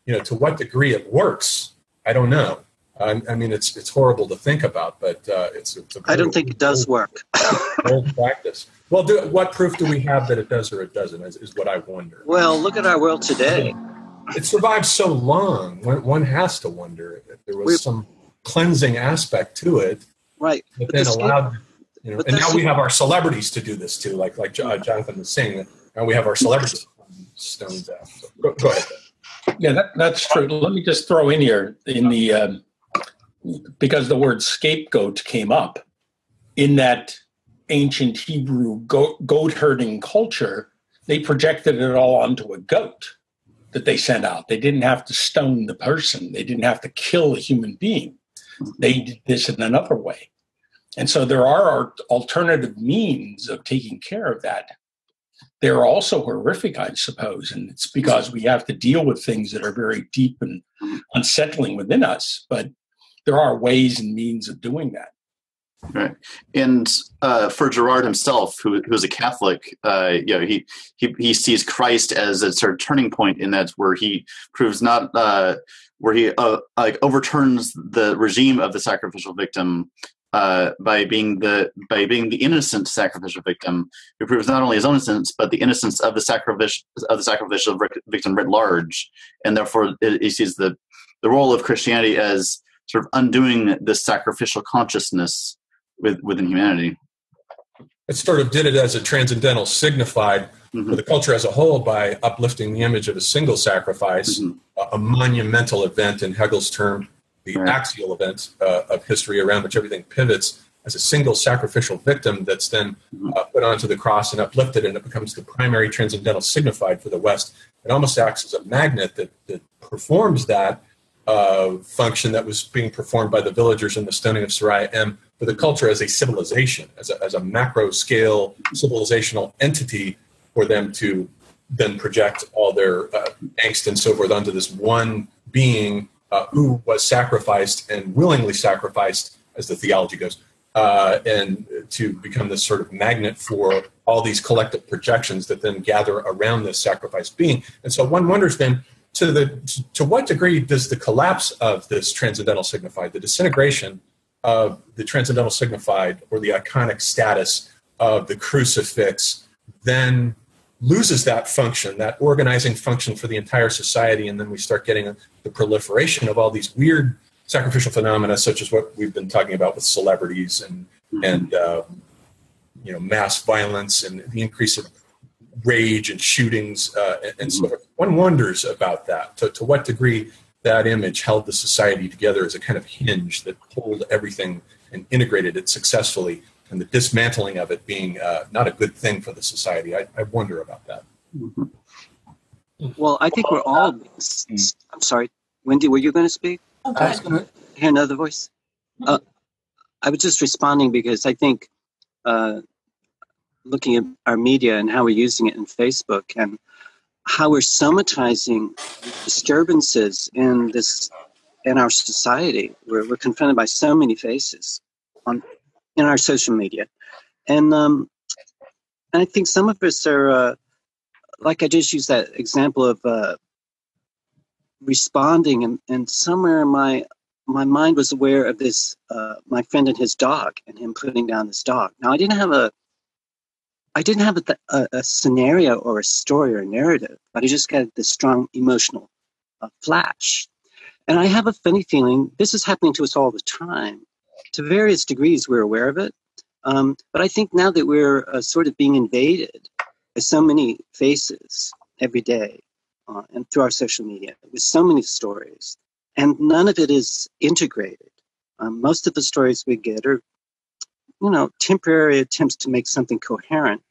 you know to what degree it works, I don't know. I, I mean, it's it's horrible to think about, but uh, it's, it's a I don't think it does work. old practice. Well, do, what proof do we have that it does or it doesn't? Is, is what I wonder. well, look at our world today. it survived so long. One, one has to wonder if there was We're- some cleansing aspect to it Right. that But then the scape- allowed, you know, but and now we have our celebrities to do this too, like like uh, Jonathan was saying. Now we have our celebrities stones out. So go, go ahead. Yeah, that, that's true. Let me just throw in here in the um, because the word scapegoat came up in that ancient Hebrew goat, herding culture. They projected it all onto a goat that they sent out. They didn't have to stone the person. They didn't have to kill a human being. They did this in another way. And so there are alternative means of taking care of that. They're also horrific, I suppose, and it's because we have to deal with things that are very deep and unsettling within us. But there are ways and means of doing that. Right, and uh, for Girard himself, who who's a Catholic, uh, you know, he, he he sees Christ as a sort of turning point in that where he proves not uh, where he uh, like overturns the regime of the sacrificial victim uh, by being the by being the innocent sacrificial victim, who proves not only his own innocence but the innocence of the sacrificial of the sacrificial victim writ large, and therefore he sees the the role of Christianity as sort of undoing this sacrificial consciousness with, within humanity. It sort of did it as a transcendental signified Mhm. for the culture as a whole by uplifting the image of a single sacrifice, Mhm. a, a monumental event in Hegel's term, the Right. axial event uh, of history around which everything pivots, as a single sacrificial victim that's then Mhm. uh, put onto the cross and uplifted, and it becomes the primary transcendental signified for the West. It almost acts as a magnet that, that performs that uh, function that was being performed by the villagers in the stoning of Soraya M for the culture as a civilization, as a, as a macro scale civilizational entity for them to then project all their uh, angst and so forth onto this one being uh, who was sacrificed and willingly sacrificed, as the theology goes, uh, and to become this sort of magnet for all these collective projections that then gather around this sacrificed being. And so one wonders then, to the to what degree does the collapse of this transcendental signified, the disintegration of the transcendental signified or the iconic status of the crucifix, then loses that function, that organizing function for the entire society, and then we start getting the proliferation of all these weird sacrificial phenomena, such as what we've been talking about with celebrities and and uh, you know mass violence and the increase of rage and shootings uh, and, and so forth. One wonders about that. To, to what degree that image held the society together as a kind of hinge that pulled everything and integrated it successfully, and the dismantling of it being uh, not a good thing for the society. I, I wonder about that. Well, I think we're all. I'm sorry, Wendy. Were you going to speak? Okay. Hear another voice? Uh, I was just responding because I think uh, looking at our media and how we're using it in Facebook and how we're somatizing disturbances in this in our society. We're, we're confronted by so many faces on in our social media, and um, and I think some of us are uh, like I just used that example of uh, responding, and, and somewhere in my my mind was aware of this uh, my friend and his dog and him putting down this dog now i didn't have a i didn't have a, a, a scenario or a story or a narrative but i just got this strong emotional uh, flash. And i have a funny feeling this is happening to us all the time. To various degrees we're aware of it. Um, but i think now that we're uh, sort of being invaded by so many faces every day uh, and through our social media with so many stories and none of it is integrated. Um, most of the stories we get are, you know, temporary attempts to make something coherent,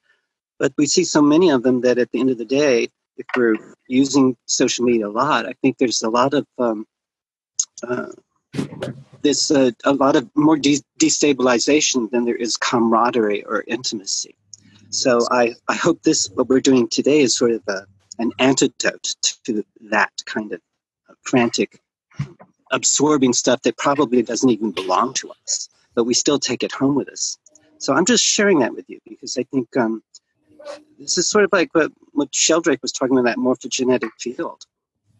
but we see so many of them that at the end of the day, if we're using social media a lot, I think there's a lot of um, uh, this uh, a lot of more de- destabilization than there is camaraderie or intimacy. So I, I hope this what we're doing today is sort of a, an antidote to that kind of frantic absorbing stuff that probably doesn't even belong to us, but we still take it home with us. So I'm just sharing that with you because I think um, this is sort of like what, what Sheldrake was talking about that morphogenetic field.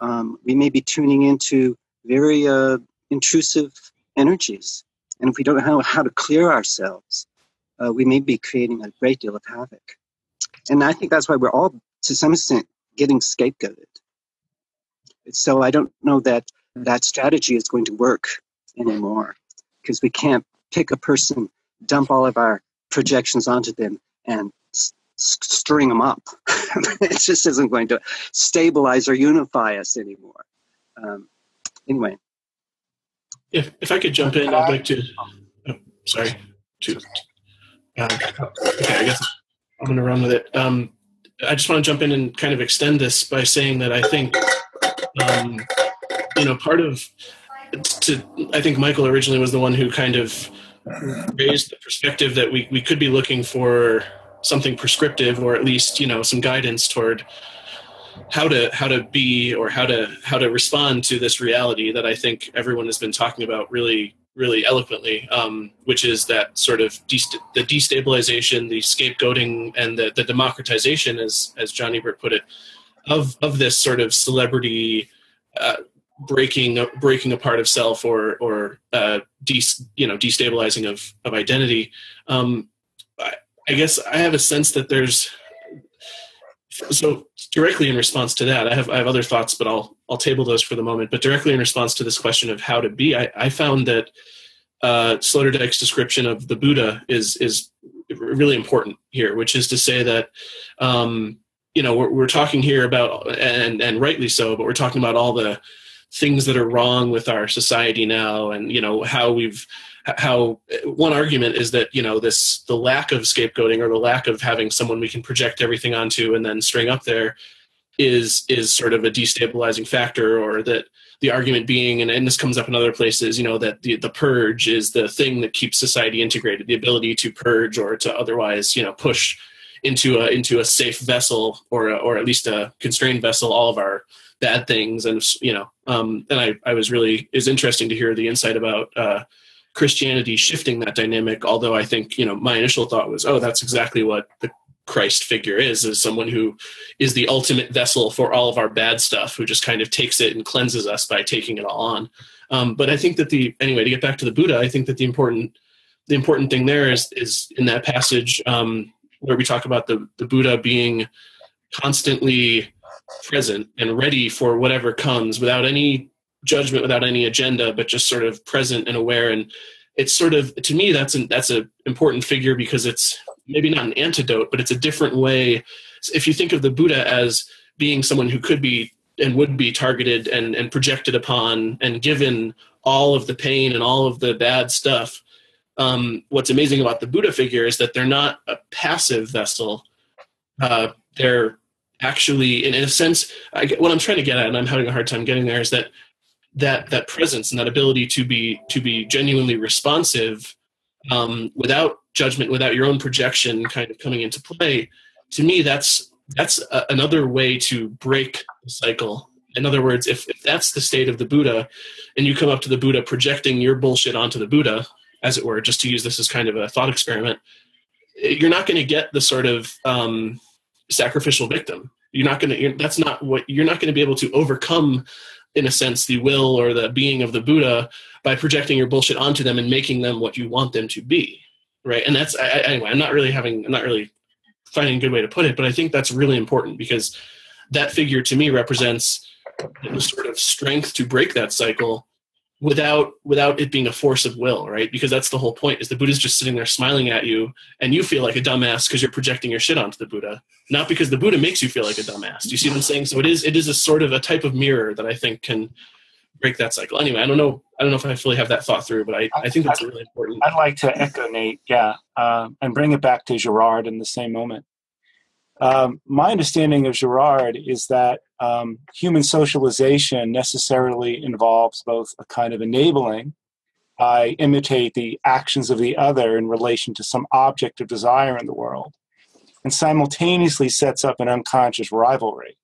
Um, we may be tuning into very uh, intrusive energies, and if we don't know how to clear ourselves, uh, we may be creating a great deal of havoc. And I think that's why we're all, to some extent, getting scapegoated. So I don't know that that strategy is going to work anymore because we can't pick a person, dump all of our projections onto them, and string them up. it just isn't going to stabilize or unify us anymore. Um, anyway, If if I could jump in, I'd like to. Oh, sorry. To, um, okay, I guess I'm going to run with it. Um, I just want to jump in and kind of extend this by saying that I think, um, you know, part of to I think Michael originally was the one who kind of raised the perspective that we we could be looking for something prescriptive or at least you know some guidance toward how to how to be or how to how to respond to this reality that I think everyone has been talking about really really eloquently, um, which is that sort of dest- the destabilization, the scapegoating, and the, the democratization, as as John Ebert put it, of of this sort of celebrity uh, breaking breaking apart of self or or uh, de- you know destabilizing of of identity. Um, I guess I have a sense that there's so directly in response to that, I have I have other thoughts, but I'll I'll table those for the moment. But directly in response to this question of how to be, I, I found that uh, Sloterdijk's description of the Buddha is is really important here, which is to say that um, you know we're, we're talking here about and and rightly so, but we're talking about all the things that are wrong with our society now, and you know how we've how one argument is that you know this the lack of scapegoating or the lack of having someone we can project everything onto and then string up there is is sort of a destabilizing factor or that the argument being and, and this comes up in other places you know that the, the purge is the thing that keeps society integrated the ability to purge or to otherwise you know push into a into a safe vessel or a, or at least a constrained vessel all of our bad things and you know um and i i was really is interesting to hear the insight about uh Christianity shifting that dynamic. Although I think you know my initial thought was, oh, that's exactly what the Christ figure is: is someone who is the ultimate vessel for all of our bad stuff, who just kind of takes it and cleanses us by taking it all on. Um, but I think that the anyway to get back to the Buddha, I think that the important the important thing there is is in that passage um, where we talk about the the Buddha being constantly present and ready for whatever comes without any judgment without any agenda but just sort of present and aware. And it's sort of to me that's an that's an important figure because it's maybe not an antidote but it's a different way. If you think of the buddha as being someone who could be and would be targeted and and projected upon and given all of the pain and all of the bad stuff um, what's amazing about the buddha figure is that they're not a passive vessel. Uh, they're actually in, in a sense I, what i'm trying to get at and i'm having a hard time getting there is that that that presence and that ability to be to be genuinely responsive um, without judgment without your own projection kind of coming into play to me that's that's a, another way to break the cycle. In other words if, if that's the state of the buddha and you come up to the buddha projecting your bullshit onto the buddha as it were just to use this as kind of a thought experiment you're not going to get the sort of um, sacrificial victim. You're not going to that's not what you're not going to be able to overcome in a sense, the will or the being of the Buddha by projecting your bullshit onto them and making them what you want them to be, right? And that's I, anyway. I'm not really having, I'm not really finding a good way to put it, but I think that's really important because that figure to me represents the sort of strength to break that cycle without without it being a force of will right? Because that's the whole point is the buddha's just sitting there smiling at you and you feel like a dumbass because you're projecting your shit onto the buddha not because the buddha makes you feel like a dumbass. Do you see what i'm saying? So it is it is a sort of a type of mirror that i think can break that cycle. Anyway i don't know i don't know if i fully have that thought through but i, I think that's really important. I'd like to echo Nate, yeah, um, and bring it back to girard in the same moment. Um, my understanding of girard is that um, human socialization necessarily involves both a kind of enabling. I imitate the actions of the other in relation to some object of desire in the world, and simultaneously sets up an unconscious rivalry.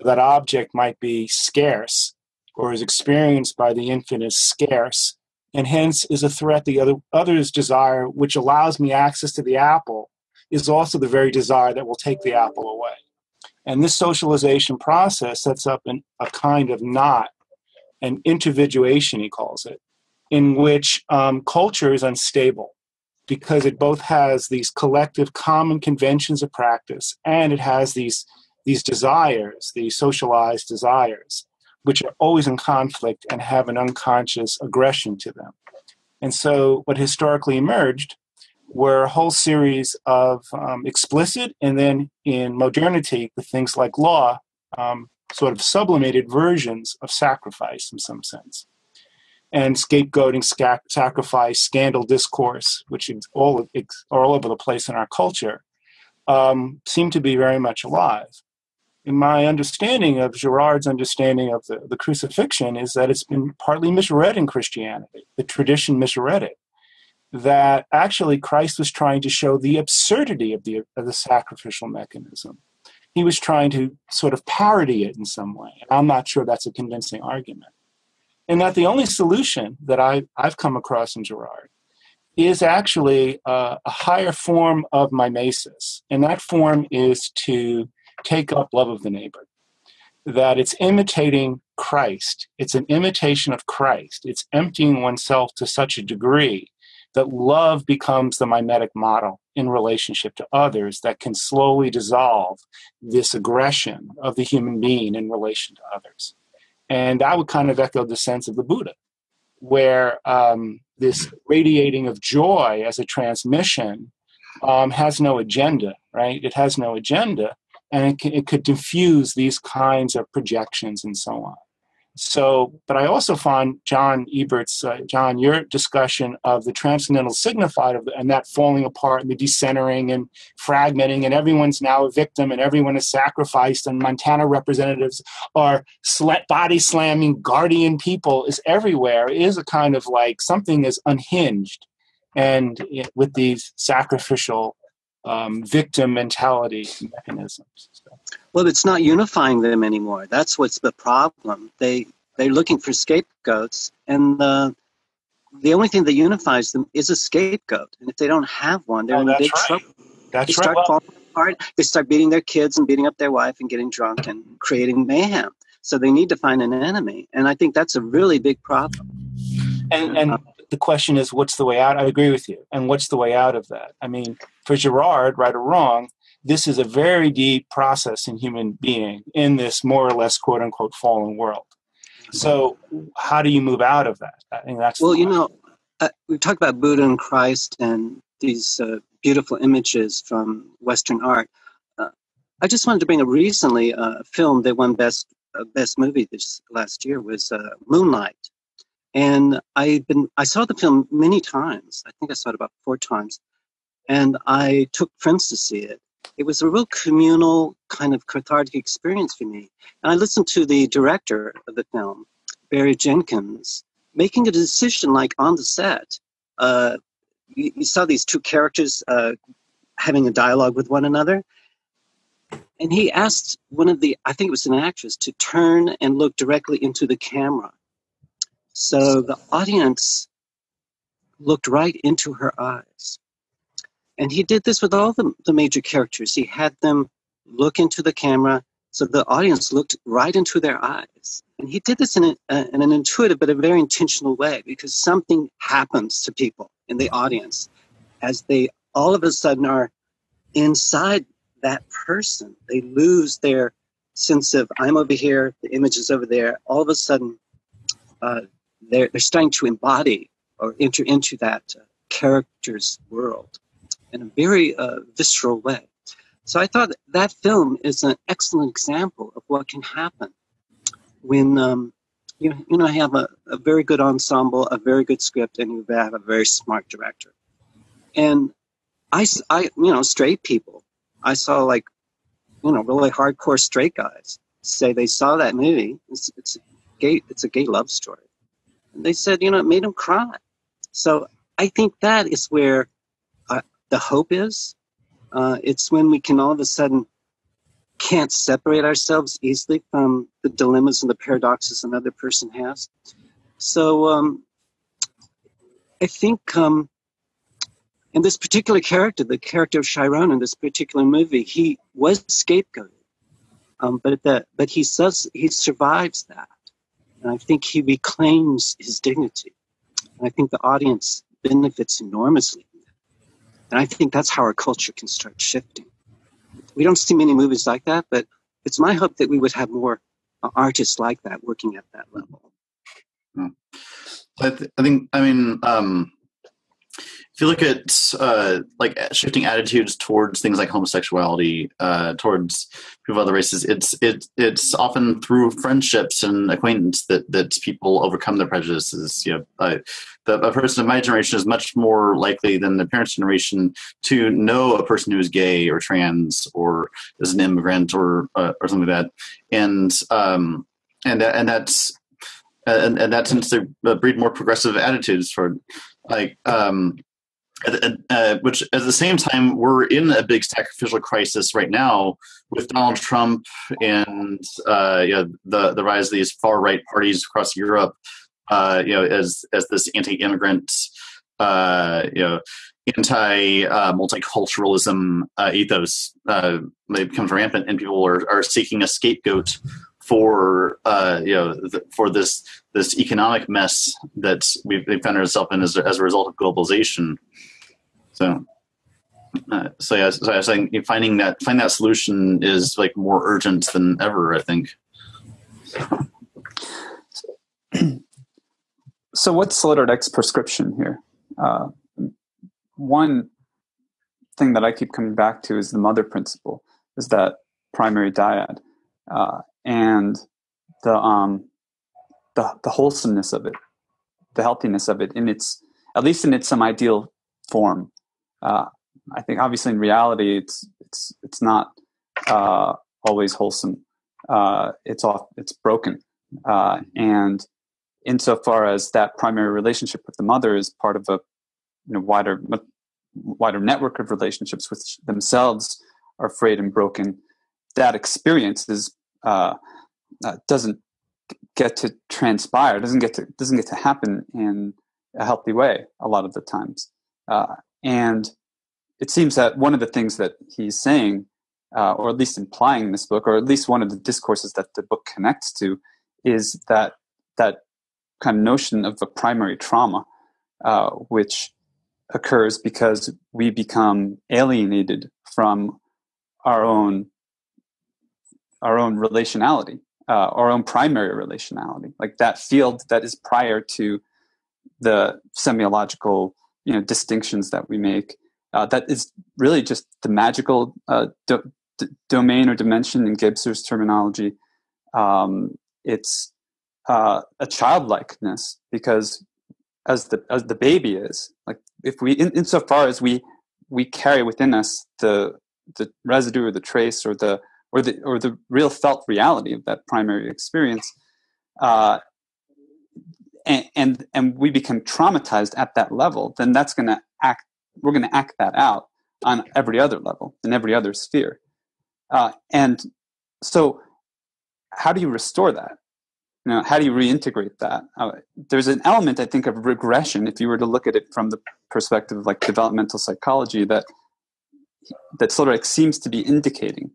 That object might be scarce or is experienced by the infant as scarce, and hence is a threat the other other's desire, which allows me access to the apple, is also the very desire that will take the apple away. And this socialization process sets up an, a kind of knot, an individuation, he calls it, in which um, culture is unstable because it both has these collective common conventions of practice and it has these, these desires, these socialized desires. which are always in conflict and have an unconscious aggression to them. And so, what historically emerged were a whole series of um, explicit and then in modernity, with things like law, um, sort of sublimated versions of sacrifice in some sense. And scapegoating, sca- sacrifice, scandal discourse, which is all, are all over the place in our culture, um, seem to be very much alive. In my understanding of Girard's understanding of the, the crucifixion is that it's been partly misread in Christianity. The tradition misread it that actually Christ was trying to show the absurdity of the, of the sacrificial mechanism. He was trying to sort of parody it in some way. I'm not sure that's a convincing argument. And that the only solution that I, I've come across in Girard is actually a higher form of mimesis. And that form is to take up love of the neighbor. That it's imitating Christ, it's an imitation of Christ, it's emptying oneself to such a degree that love becomes the mimetic model in relationship to others that can slowly dissolve this aggression of the human being in relation to others. And that would kind of echo the sense of the Buddha, where um, this radiating of joy as a transmission um, has no agenda, right? It has no agenda, and it, can, it could diffuse these kinds of projections and so on. So, but I also find John Ebert's, uh, John, your discussion of the transcendental signified of and that falling apart and the decentering and fragmenting, and everyone's now a victim and everyone is sacrificed, and Montana representatives are sl- body slamming guardian people is everywhere is a kind of like something is unhinged, and it, with these sacrificial um, victim mentality mechanisms. Well, it's not unifying them anymore. That's what's the problem. They they're looking for scapegoats, and the the only thing that unifies them is a scapegoat. And if they don't have one, they're oh, in big right. trouble. That's they start right. falling apart. They start beating their kids and beating up their wife and getting drunk and creating mayhem. So they need to find an enemy, and I think that's a really big problem. And and uh, the question is, what's the way out? I agree with you. And what's the way out of that? I mean, for Girard, right or wrong, this is a very deep process in human being in this more or less quote unquote fallen world. So, how do you move out of that? I think that's well, you know, uh, we talked about Buddha and Christ and these uh, beautiful images from Western art. Uh, I just wanted to bring a recently a film that won best uh, best movie this last year was uh, Moonlight, and I've been I saw the film many times. I think I saw it about four times, and I took friends to see it it was a real communal kind of cathartic experience for me. And I listened to the director of the film, Barry Jenkins, making a decision like on the set. Uh, you, you, saw these two characters uh, having a dialogue with one another. And he asked one of the, I think it was an actress, to turn and look directly into the camera. So the audience looked right into her eyes. And he did this with all the, the major characters. He had them look into the camera so the audience looked right into their eyes. And he did this in, a, in an intuitive but a very intentional way because something happens to people in the audience as they all of a sudden are inside that person. They lose their sense of I'm over here, the image is over there. All of a sudden, uh, they're, they're starting to embody or enter into that uh, character's world in a very uh, visceral way. So I thought that film is an excellent example of what can happen when um, you, you know have a, a very good ensemble, a very good script, and you have a very smart director. And I, I, you know, straight people, I saw like, you know, really hardcore straight guys say they saw that movie. It's, it's a gay, it's a gay love story, and they said, you know, it made them cry. So I think that is where the hope is. Uh, it's when we can all of a sudden can't separate ourselves easily from the dilemmas and the paradoxes another person has. So um, I think um, in this particular character, the character of Chiron in this particular movie, he was scapegoated, um, but that but he says he survives that, and I think he reclaims his dignity. And I think the audience benefits enormously and I think that's how our culture can start shifting. We don't see many movies like that, but it's my hope that we would have more artists like that working at that level. I, th- I think I mean um, if you look at uh, like shifting attitudes towards things like homosexuality, uh, towards people of other races, it's it, it's often through friendships and acquaintance that that people overcome their prejudices. You know, the, a person of my generation is much more likely than the parents' generation to know a person who is gay or trans or is an immigrant or uh, or something like that, and um, and that, and that's and, and that tends to breed more progressive attitudes for like um, uh, which at the same time we're in a big sacrificial crisis right now with Donald Trump and uh, you know, the the rise of these far right parties across Europe. Uh, you know, as as this anti-immigrant, uh, you know, anti uh, multiculturalism uh, ethos uh, becomes rampant, and people are, are seeking a scapegoat for uh, you know th- for this this economic mess that we've, we've found ourselves in as, as a result of globalization. So, uh, so yeah, so I was saying finding that find that solution is like more urgent than ever. I think. so, what's Sloterdijk's prescription here? Uh, one thing that I keep coming back to is the mother principle, is that primary dyad. Uh, and the um the the wholesomeness of it, the healthiness of it in its at least in its some ideal form. Uh, I think obviously in reality it's it's it's not uh, always wholesome. Uh, it's off it's broken, uh, and insofar as that primary relationship with the mother is part of a you know, wider wider network of relationships which themselves are frayed and broken, that experience is uh, uh, doesn't get to transpire, doesn't get to doesn't get to happen in a healthy way a lot of the times. Uh, and it seems that one of the things that he's saying, uh, or at least implying in this book, or at least one of the discourses that the book connects to, is that that kind of notion of a primary trauma, uh, which occurs because we become alienated from our own our own relationality, uh, our own primary relationality, like that field that is prior to the semiological you know distinctions that we make. Uh, that is really just the magical uh, do- d- domain or dimension in Gebser's terminology. Um, it's uh, a childlikeness because as the as the baby is like if we in, insofar as we we carry within us the the residue or the trace or the or the or the real felt reality of that primary experience uh, and, and we become traumatized at that level then that's going to act we're going to act that out on every other level in every other sphere. Uh, and so how do you restore that? You know how do you reintegrate that? Uh, there's an element i think of regression if you were to look at it from the perspective of like developmental psychology that that Sloterdijk seems to be indicating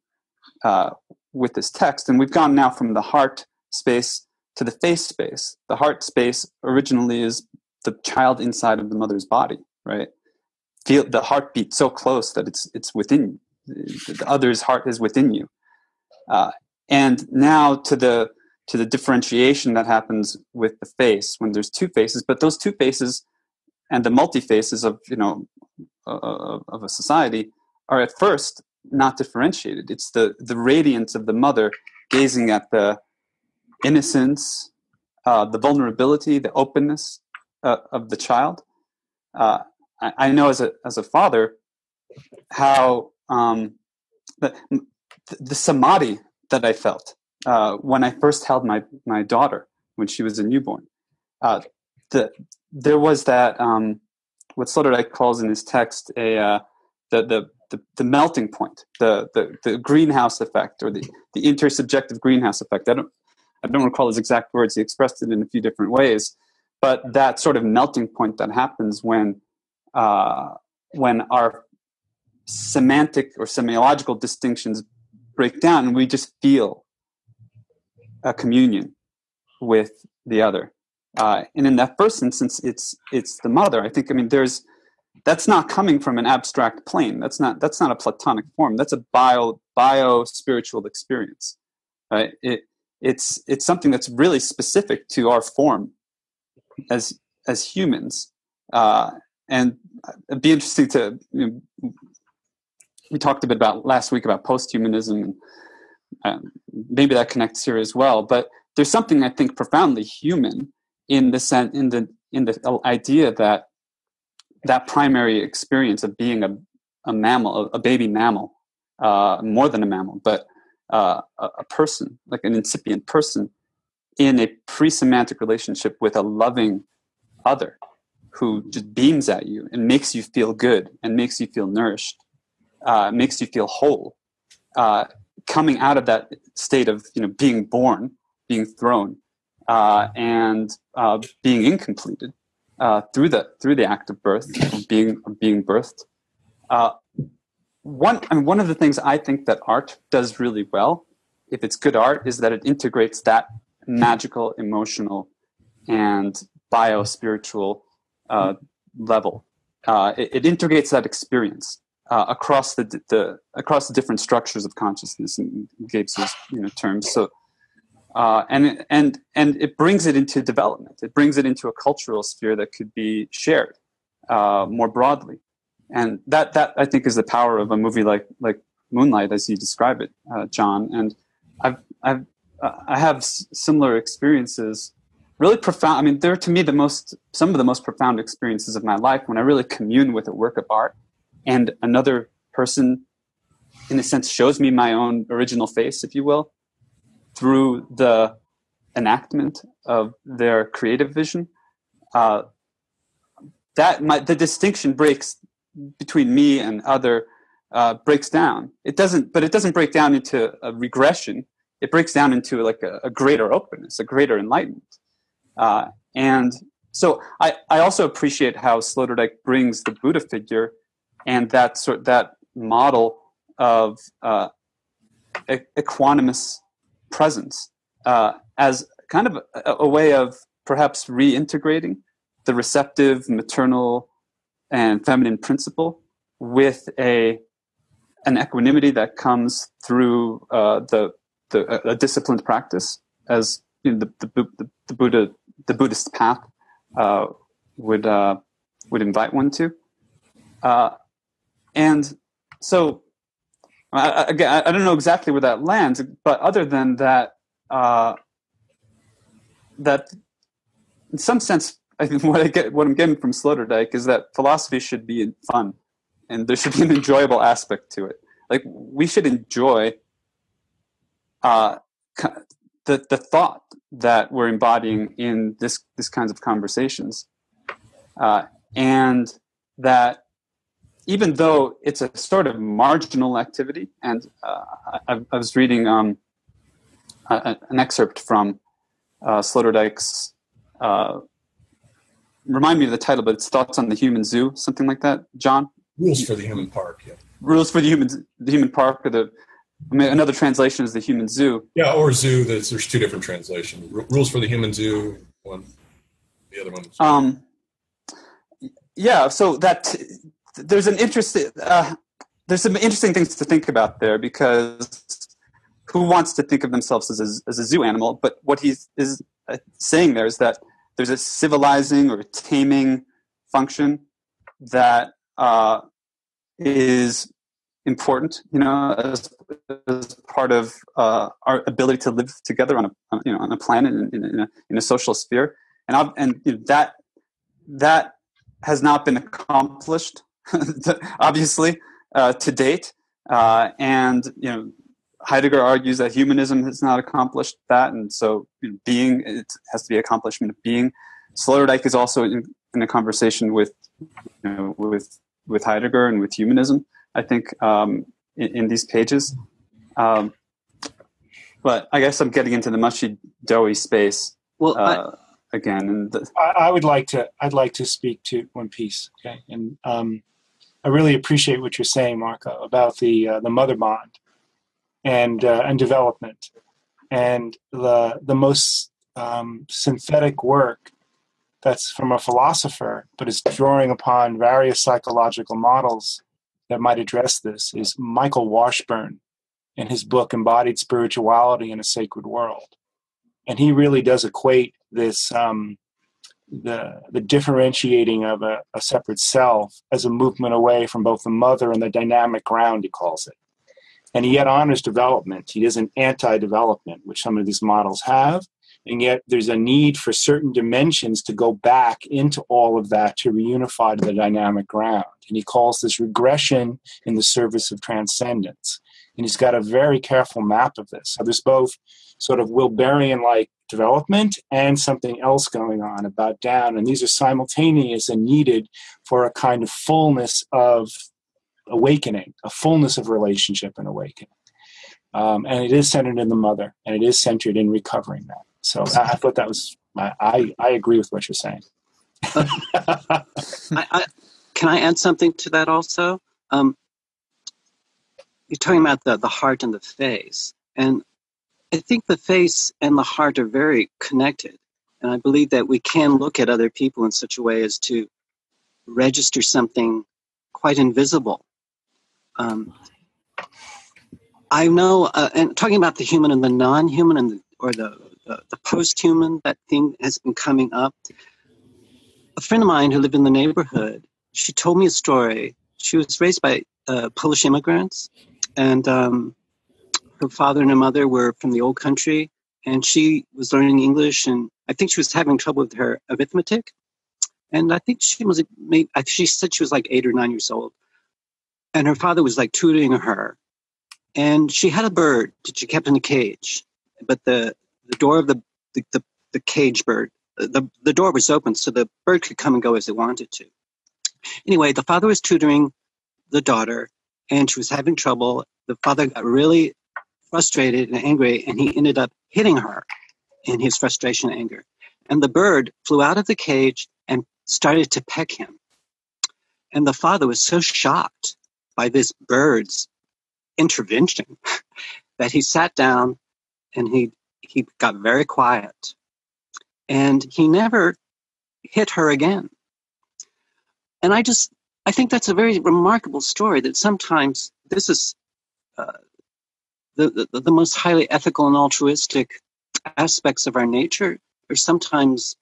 uh, with this text. And we've gone now from the heart space to the face space. The heart space originally is the child inside of the mother's body, right? Feel the heartbeat so close that it's it's within the other's heart is within you. Uh, and now to the to the differentiation that happens with the face when there's two faces, but those two faces and the multi faces of you know uh, of a society are at first not differentiated. It's the the radiance of the mother gazing at the innocence, uh, the vulnerability, the openness uh, of the child. Uh, I, I, know as a as a father how um, the, the samadhi that I felt uh, when I first held my my daughter when she was a newborn. Uh, the there was that um, what Sloterdijk calls in his text a uh, the the the, the melting point, the, the, the greenhouse effect, or the, the intersubjective greenhouse effect. I don't, I don't recall his exact words. He expressed it in a few different ways, but that sort of melting point that happens when, uh, when our semantic or semiological distinctions break down, and we just feel a communion with the other. Uh, and in that first instance, it's it's the mother. I think. I mean, there's that's not coming from an abstract plane. That's not that's not a platonic form. That's a bio bio spiritual experience. Right? It it's it's something that's really specific to our form as as humans. Uh, and it'd be interesting to you know, we talked a bit about last week about post-humanism and um, maybe that connects here as well but there's something i think profoundly human in the in the in the idea that that primary experience of being a, a mammal a baby mammal uh, more than a mammal but uh, a, person like an incipient person in a pre-semantic relationship with a loving other who just beams at you and makes you feel good and makes you feel nourished, uh, makes you feel whole. Uh, coming out of that state of you know being born, being thrown, uh, and uh, being incompleted uh, through the through the act of birth, being being birthed. One I mean, one of the things I think that art does really well, if it's good art, is that it integrates that magical, emotional, and bio spiritual uh, level. Uh, it, it, integrates that experience uh, across the, the across the different structures of consciousness in Gebser's you know terms. So. Uh, and and and it brings it into development. It brings it into a cultural sphere that could be shared uh, more broadly, and that that I think is the power of a movie like like Moonlight, as you describe it, uh, John. And I've I've I have similar experiences really profound. I mean, they're to me the most, some of the most profound experiences of my life when I really commune with a work of art and another person, in a sense, shows me my own original face, if you will, through the enactment of their creative vision. Uh, that my, the distinction breaks between me and other uh, breaks down. It doesn't, but it doesn't break down into a regression. It breaks down into like a, a greater openness, a greater enlightenment. Uh, and so I, I also appreciate how Sloterdijk brings the Buddha figure and that sort that model of uh, equanimous presence uh, as kind of a, a, way of perhaps reintegrating the receptive maternal and feminine principle with a an equanimity that comes through uh, the the a disciplined practice as you know, the, the, the Buddha the Buddhist path uh, would uh, would invite one to. Uh, and so, I, again, I don't know exactly where that lands, but other than that, uh, that in some sense, I think what I get, what I'm getting from Sloterdijk is that philosophy should be fun, and there should be an enjoyable aspect to it. Like we should enjoy uh, the the thought that we're embodying in this this kinds of conversations, uh, and that even though it's a sort of marginal activity, and uh, I, I, was reading um, a, an excerpt from uh, Sloterdijk's. Uh, remind me of the title, but it's Thoughts on the Human Zoo, something like that. John. Rules for the Human Park. Yeah. Rules for the human the human park, or the I mean, another translation is the human zoo. Yeah, or zoo. There's, there's two different translations. R- rules for the human zoo. One, the other one. Um, yeah. So that there's an interesting uh, there's some interesting things to think about there because who wants to think of themselves as a, as a zoo animal? But what he is uh, saying there is that there's a civilizing or taming function that uh, is important, you know, as, as part of uh, our ability to live together on a you know on a planet in, in, in a, in a social sphere, and I've, and you know, that that has not been accomplished, obviously, uh, to date, uh, and you know. Heidegger argues that humanism has not accomplished that, and so you know, being it has to be accomplishment of being. Sloterdijk is also in, in a conversation with you know, with with Heidegger and with humanism, I think, um, in, in, these pages. Um, but I guess I'm getting into the mushy, doughy space. Well, uh, I, again, and the, I, I, would like to. I'd like to speak to one piece. Okay, and um, I really appreciate what you're saying, Marco, about the uh, the mother bond and uh, and development, and the the most um, synthetic work that's from a philosopher, but is drawing upon various psychological models that might address this is Michael Washburn in his book Embodied Spirituality in a Sacred World. and he really does equate this um, the the differentiating of a, a separate self as a movement away from both the mother and the dynamic ground. He calls it, and yet honors development. He isn't anti-development, which some of these models have, and yet there's a need for certain dimensions to go back into all of that to reunify to the dynamic ground. And he calls this regression in the service of transcendence. And he's got a very careful map of this. So there's both sort of Wilberian like development and something else going on about down. And these are simultaneous and needed for a kind of fullness of awakening, a fullness of relationship and awakening. Um, and it is centered in the mother, and it is centered in recovering that. So I, I thought that was I, I, I agree with what you're saying. I, I, can I add something to that also? Um, you're talking about the, the heart and the face, and I think the face and the heart are very connected. And I believe that we can look at other people in such a way as to register something quite invisible. Um, I know, uh, and talking about the human and the non-human, and the, or the the, the post-human, that thing has been coming up. A friend of mine who lived in the neighborhood, she told me a story. She was raised by uh, Polish immigrants, and um, her father and her mother were from the old country, and she was learning English, and I think she was having trouble with her arithmetic. And I think she was, maybe, she said she was like eight or nine years old. And her father was like tutoring her. And she had a bird that she kept in a cage. But the the door of the the, the, the cage bird the, the door was open so the bird could come and go as it wanted to anyway the father was tutoring the daughter and she was having trouble the father got really frustrated and angry and he ended up hitting her in his frustration and anger and the bird flew out of the cage and started to peck him and the father was so shocked by this bird's intervention that he sat down and he he got very quiet and he never hit her again. And I just, I think that's a very remarkable story that sometimes this is uh, the, the, the most highly ethical and altruistic aspects of our nature are sometimes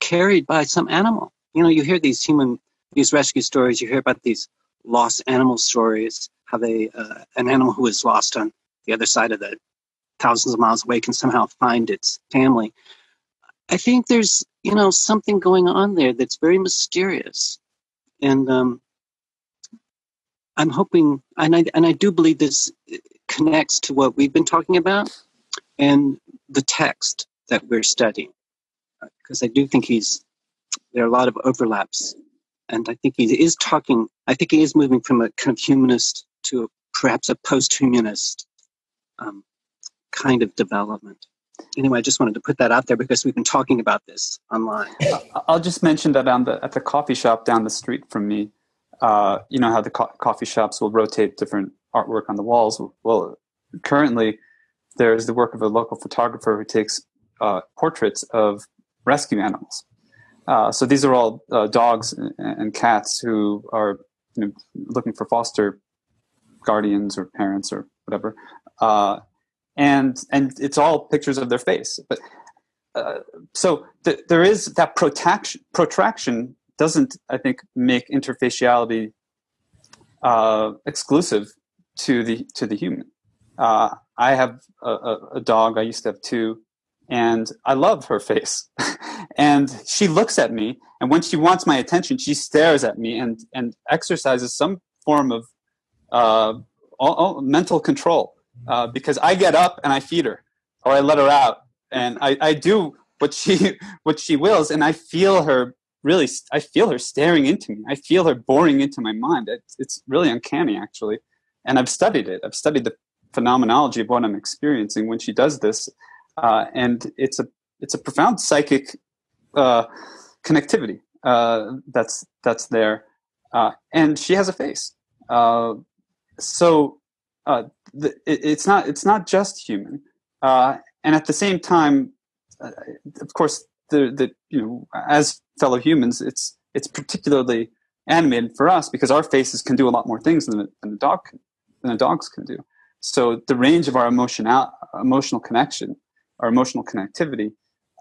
carried by some animal. You know, you hear these human, these rescue stories, you hear about these lost animal stories, how they, uh, an animal who is lost on the other side of the thousands of miles away can somehow find its family. I think there's, you know, something going on there that's very mysterious. And um, I'm hoping, and I, and I do believe this connects to what we've been talking about and the text that we're studying. Because I do think he's, there are a lot of overlaps. And I think he is talking, I think he is moving from a kind of humanist to a, perhaps a post humanist um, kind of development. Anyway, I just wanted to put that out there because we've been talking about this online. I'll just mention that on the at the coffee shop down the street from me, uh, you know how the co- coffee shops will rotate different artwork on the walls. Well, currently there's the work of a local photographer who takes uh, portraits of rescue animals. Uh, so these are all uh, dogs and, cats who are you know, looking for foster guardians or parents or whatever. Uh, and and it's all pictures of their face. But uh, so th- there is that protraction. Protraction doesn't, I think, make interfaciality uh, exclusive to the to the human. Uh, I have a, a, a, dog. I used to have two, and I love her face. and she looks at me, and when she wants my attention, she stares at me and and exercises some form of uh, all, all mental control uh, because I get up and I feed her or I let her out and I, I do what she what she wills and I feel her really I feel her staring into me. I feel her boring into my mind. It's, it's really uncanny actually. And I've studied it. I've studied the phenomenology of what I'm experiencing when she does this. Uh, and it's a it's a profound psychic uh, connectivity uh, that's that's there. Uh, and she has a face. Uh, so uh, the, it, it's not it's not just human, uh, and at the same time, of course, the the you know as fellow humans, it's it's particularly animated for us because our faces can do a lot more things than, than a dog can, than a dog's can do. So the range of our emotional emotional connection our emotional connectivity,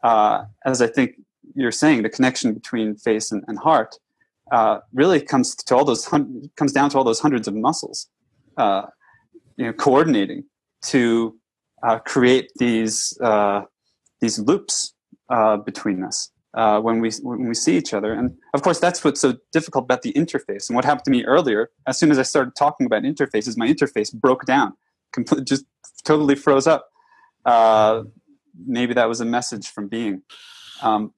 uh, as I think you're saying, the connection between face and, and heart uh, really comes to all those hun- comes down to all those hundreds of muscles, uh, you know, coordinating to uh, create these uh, these loops uh, between us when we when we see each other. And of course, that's what's so difficult about the interface. And what happened to me earlier, as soon as I started talking about interfaces, my interface broke down, completely, just totally froze up. Uh, maybe that was a message from being. Um,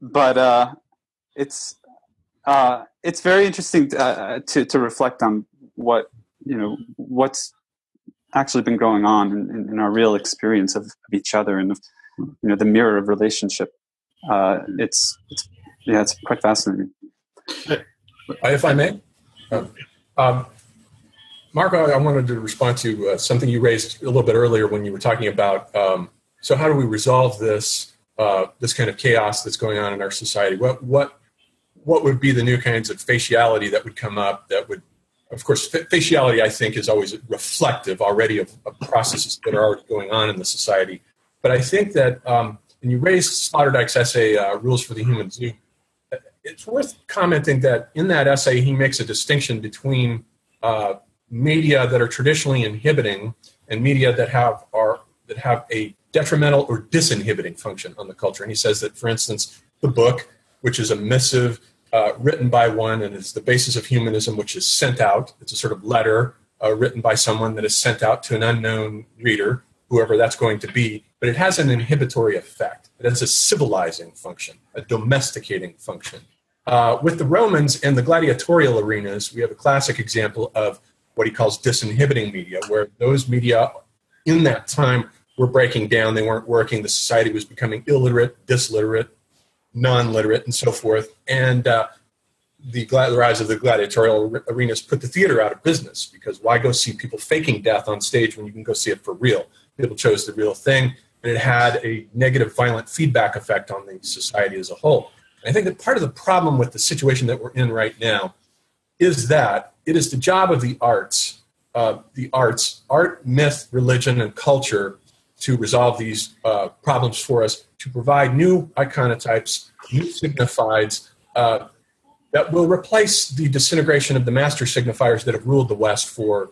but uh, it's uh, it's very interesting to, uh, to, to reflect on what you know what's actually been going on in, in, our real experience of, each other and of, you know the mirror of relationship. Uh, it's it's yeah, it's quite fascinating. If I may, um, Marco, I wanted to respond to uh, something you raised a little bit earlier when you were talking about. Um, so, how do we resolve this uh, this kind of chaos that's going on in our society? What what what would be the new kinds of faciality that would come up that would of course faciality i think is always reflective already of, of processes that are already going on in the society but i think that um, and you raised sloterdijk's essay uh, rules for the human zoo it's worth commenting that in that essay he makes a distinction between uh, media that are traditionally inhibiting and media that have are that have a detrimental or disinhibiting function on the culture and he says that for instance the book which is a missive uh, written by one, and is the basis of humanism, which is sent out. It's a sort of letter uh, written by someone that is sent out to an unknown reader, whoever that's going to be. But it has an inhibitory effect. It has a civilizing function, a domesticating function. Uh, with the Romans and the gladiatorial arenas, we have a classic example of what he calls disinhibiting media, where those media in that time were breaking down. They weren't working. The society was becoming illiterate, disliterate, non-literate, and so forth. And uh, the, the rise of the gladiatorial arenas put the theater out of business because why go see people faking death on stage when you can go see it for real? People chose the real thing, and it had a negative, violent feedback effect on the society as a whole. And I think that part of the problem with the situation that we're in right now is that it is the job of the arts, uh, the arts, art, myth, religion, and culture to resolve these uh, problems for us, to provide new iconotypes, new signifieds uh, that will replace the disintegration of the master signifiers that have ruled the West for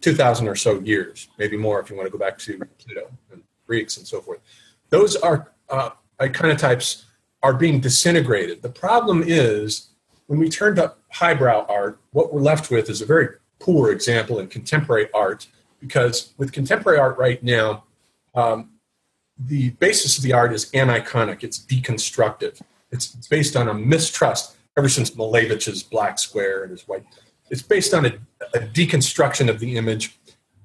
2,000 or so years, maybe more if you want to go back to Plato and Greeks and so forth. Those are uh, iconotypes are being disintegrated. The problem is when we turn to highbrow art, what we're left with is a very poor example in contemporary art because with contemporary art right now, um, the basis of the art is aniconic. It's deconstructive. It's, it's based on a mistrust ever since Malevich's black square and his white. It's based on a, a deconstruction of the image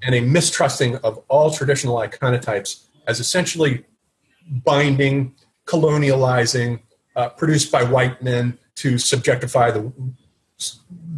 and a mistrusting of all traditional iconotypes as essentially binding, colonializing, uh, produced by white men to subjectify the,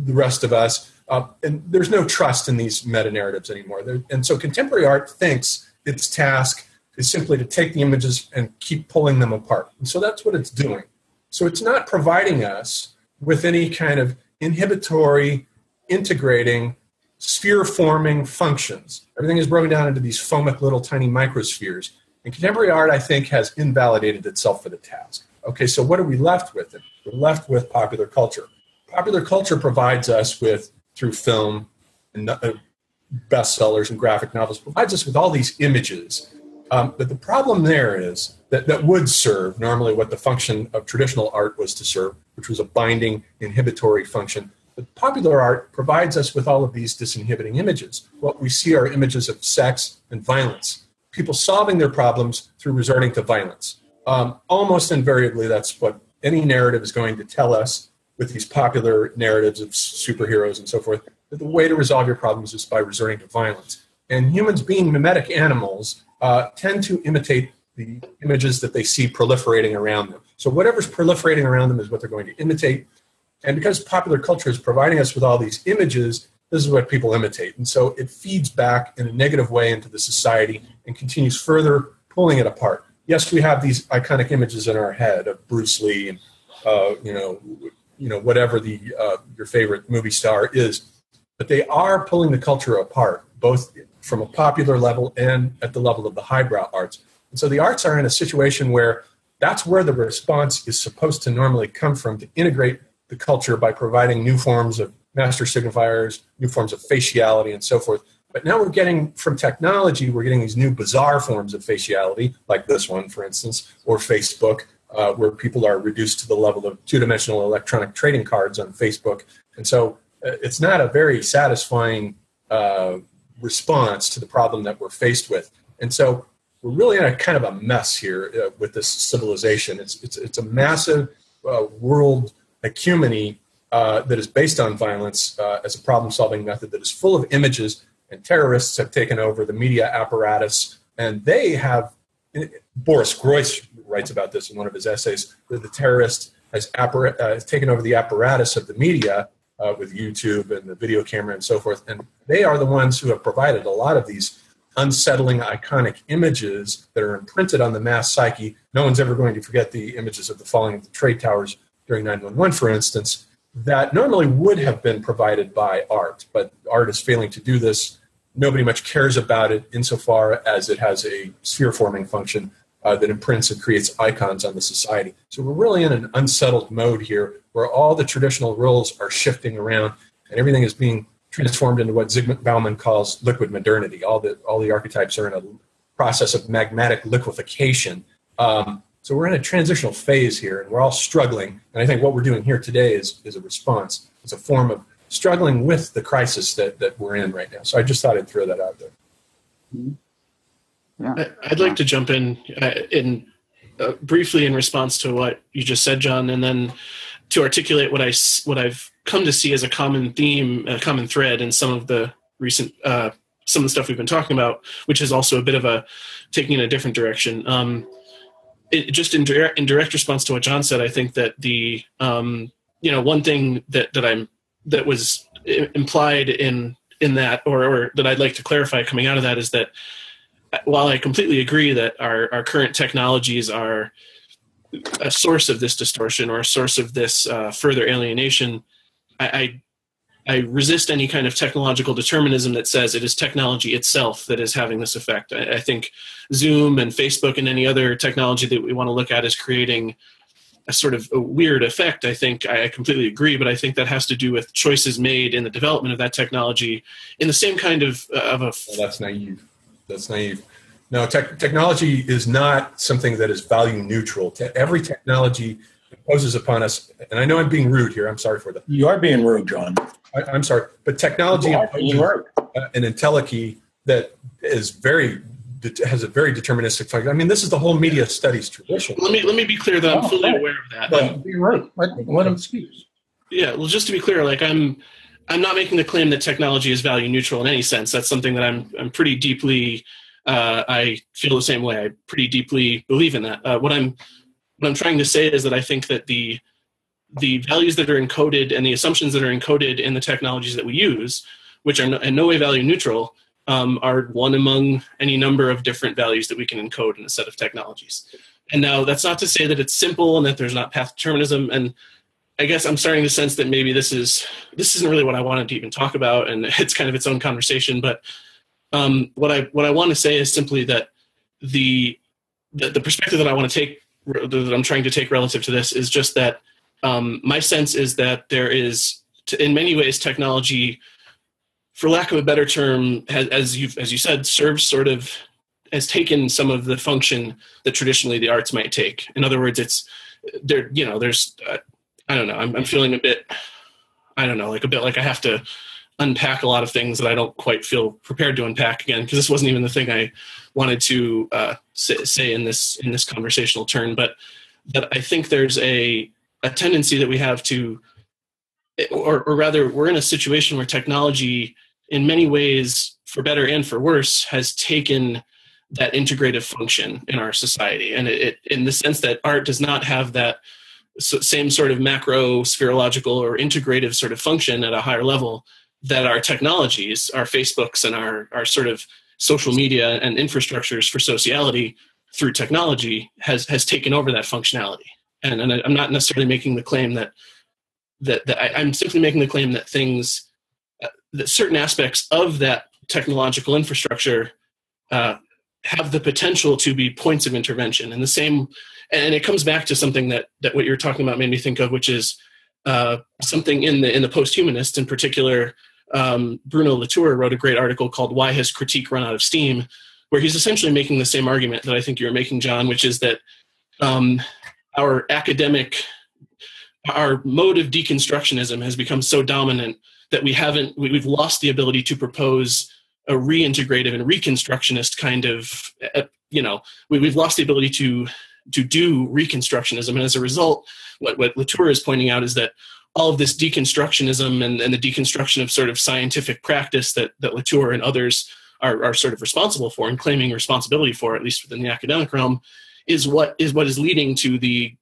the rest of us. Uh, and there's no trust in these meta narratives anymore. There, and so contemporary art thinks its task is simply to take the images and keep pulling them apart. And so that's what it's doing. So it's not providing us with any kind of inhibitory, integrating, sphere forming functions. Everything is broken down into these foamic little tiny microspheres. And contemporary art, I think, has invalidated itself for the task. Okay, so what are we left with? We're left with popular culture. Popular culture provides us with, through film and uh, bestsellers and graphic novels, provides us with all these images. Um, but the problem there is that that would serve normally what the function of traditional art was to serve, which was a binding inhibitory function. But popular art provides us with all of these disinhibiting images. What we see are images of sex and violence, people solving their problems through resorting to violence. Um, almost invariably, that's what any narrative is going to tell us with these popular narratives of superheroes and so forth that the way to resolve your problems is by resorting to violence. And humans, being mimetic animals, uh, tend to imitate the images that they see proliferating around them. So whatever's proliferating around them is what they're going to imitate. And because popular culture is providing us with all these images, this is what people imitate. And so it feeds back in a negative way into the society and continues further pulling it apart. Yes, we have these iconic images in our head of Bruce Lee and uh, you know, you know whatever the uh, your favorite movie star is but they are pulling the culture apart, both from a popular level and at the level of the highbrow arts. And so the arts are in a situation where that's where the response is supposed to normally come from to integrate the culture by providing new forms of master signifiers, new forms of faciality, and so forth. But now we're getting from technology, we're getting these new bizarre forms of faciality, like this one, for instance, or Facebook, uh, where people are reduced to the level of two dimensional electronic trading cards on Facebook. And so it's not a very satisfying uh, response to the problem that we're faced with. And so we're really in a kind of a mess here uh, with this civilization. It's, it's, it's a massive uh, world ecumeny uh, that is based on violence uh, as a problem solving method that is full of images, and terrorists have taken over the media apparatus. And they have, Boris Groys writes about this in one of his essays, that the terrorist has, appara- uh, has taken over the apparatus of the media uh, with YouTube and the video camera and so forth. And they are the ones who have provided a lot of these unsettling, iconic images that are imprinted on the mass psyche. No one's ever going to forget the images of the falling of the trade towers during 911, for instance, that normally would have been provided by art, but art is failing to do this. Nobody much cares about it insofar as it has a sphere forming function uh, that imprints and creates icons on the society. So we're really in an unsettled mode here where all the traditional roles are shifting around and everything is being transformed into what Zygmunt Bauman calls liquid modernity. All the, all the archetypes are in a process of magmatic liquefaction. Um, so we're in a transitional phase here, and we're all struggling. And I think what we're doing here today is, is a response. It's a form of struggling with the crisis that, that we're in right now. So I just thought I'd throw that out there. Mm-hmm. Yeah. I'd like to jump in uh, in uh, briefly in response to what you just said, John, and then to articulate what I what I've come to see as a common theme, a common thread in some of the recent uh, some of the stuff we've been talking about, which is also a bit of a taking in a different direction. Um, it, just in direct, in direct response to what John said, I think that the um, you know one thing that that I'm that was implied in in that, or, or that I'd like to clarify coming out of that is that while I completely agree that our our current technologies are a source of this distortion or a source of this uh, further alienation, I, I I resist any kind of technological determinism that says it is technology itself that is having this effect. I, I, think Zoom and Facebook and any other technology that we want to look at is creating a sort of a weird effect. I think I completely agree, but I think that has to do with choices made in the development of that technology in the same kind of uh, of a. Well, that's naive. That's naive. Now, te- technology is not something that is value neutral. Te- every technology imposes upon us, and I know I'm being rude here. I'm sorry for that. You are being rude, John. I, am sorry, but technology imposes uh, an entelechy that is very has a very deterministic function. I mean, this is the whole media studies tradition. Let me let me be clear that I'm oh, fully aware of that. But, you're right. Let, let him speak. Yeah, well, just to be clear, like I'm I'm not making the claim that technology is value neutral in any sense. That's something that I'm I'm pretty deeply uh, I feel the same way. I pretty deeply believe in that. Uh, what I'm what I'm trying to say is that I think that the the values that are encoded and the assumptions that are encoded in the technologies that we use, which are no, in no way value neutral, um, are one among any number of different values that we can encode in a set of technologies. And now that's not to say that it's simple and that there's not path determinism. And I guess I'm starting to sense that maybe this is this isn't really what I wanted to even talk about, and it's kind of its own conversation. But um, what I what I want to say is simply that the, the the perspective that I want to take that I'm trying to take relative to this is just that um, my sense is that there is, in many ways, technology, for lack of a better term, has, as you as you said, serves sort of has taken some of the function that traditionally the arts might take. In other words, it's there. You know, there's uh, I don't know. I'm, I'm feeling a bit. I don't know, like a bit like I have to unpack a lot of things that I don't quite feel prepared to unpack again because this wasn't even the thing I wanted to uh, say, say, in this in this conversational turn. But that I think there's a a tendency that we have to, or, or rather, we're in a situation where technology, in many ways, for better and for worse, has taken that integrative function in our society, and it, it in the sense that art does not have that same sort of macro spherological or integrative sort of function at a higher level that our technologies, our Facebooks and our, our sort of social media and infrastructures for sociality through technology has, has taken over that functionality. And, and I'm not necessarily making the claim that, that, that I, am simply making the claim that things, uh, that certain aspects of that technological infrastructure uh, have the potential to be points of intervention. And the same, and it comes back to something that that what you're talking about made me think of, which is uh, something in the in the post-humanist, in particular. Um, Bruno Latour wrote a great article called "Why Has Critique Run Out of Steam," where he's essentially making the same argument that I think you're making, John, which is that um, our academic, our mode of deconstructionism has become so dominant that we haven't, we've lost the ability to propose a reintegrative and reconstructionist kind of, uh, you know, we've lost the ability to to do reconstructionism, and as a result, what what Latour is pointing out is that all of this deconstructionism and, and the deconstruction of sort of scientific practice that that Latour and others are, are sort of responsible for and claiming responsibility for, at least within the academic realm, is what is what is leading to the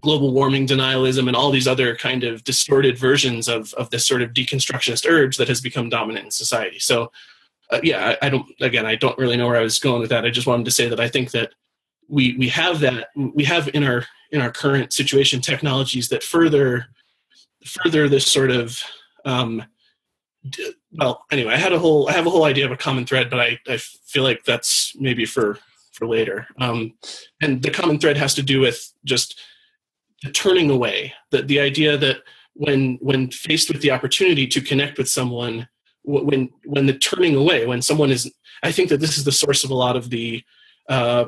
global warming denialism and all these other kind of distorted versions of, of this sort of deconstructionist urge that has become dominant in society. So, uh, yeah, I, I, don't. Again, I don't really know where I was going with that. I just wanted to say that I think that we we have that we have in our in our current situation technologies that further further this sort of um, well anyway i had a whole i have a whole idea of a common thread but i, I feel like that's maybe for for later. Um, and the common thread has to do with just the turning away the, the idea that when when faced with the opportunity to connect with someone when when the turning away when someone is i think that this is the source of a lot of the uh,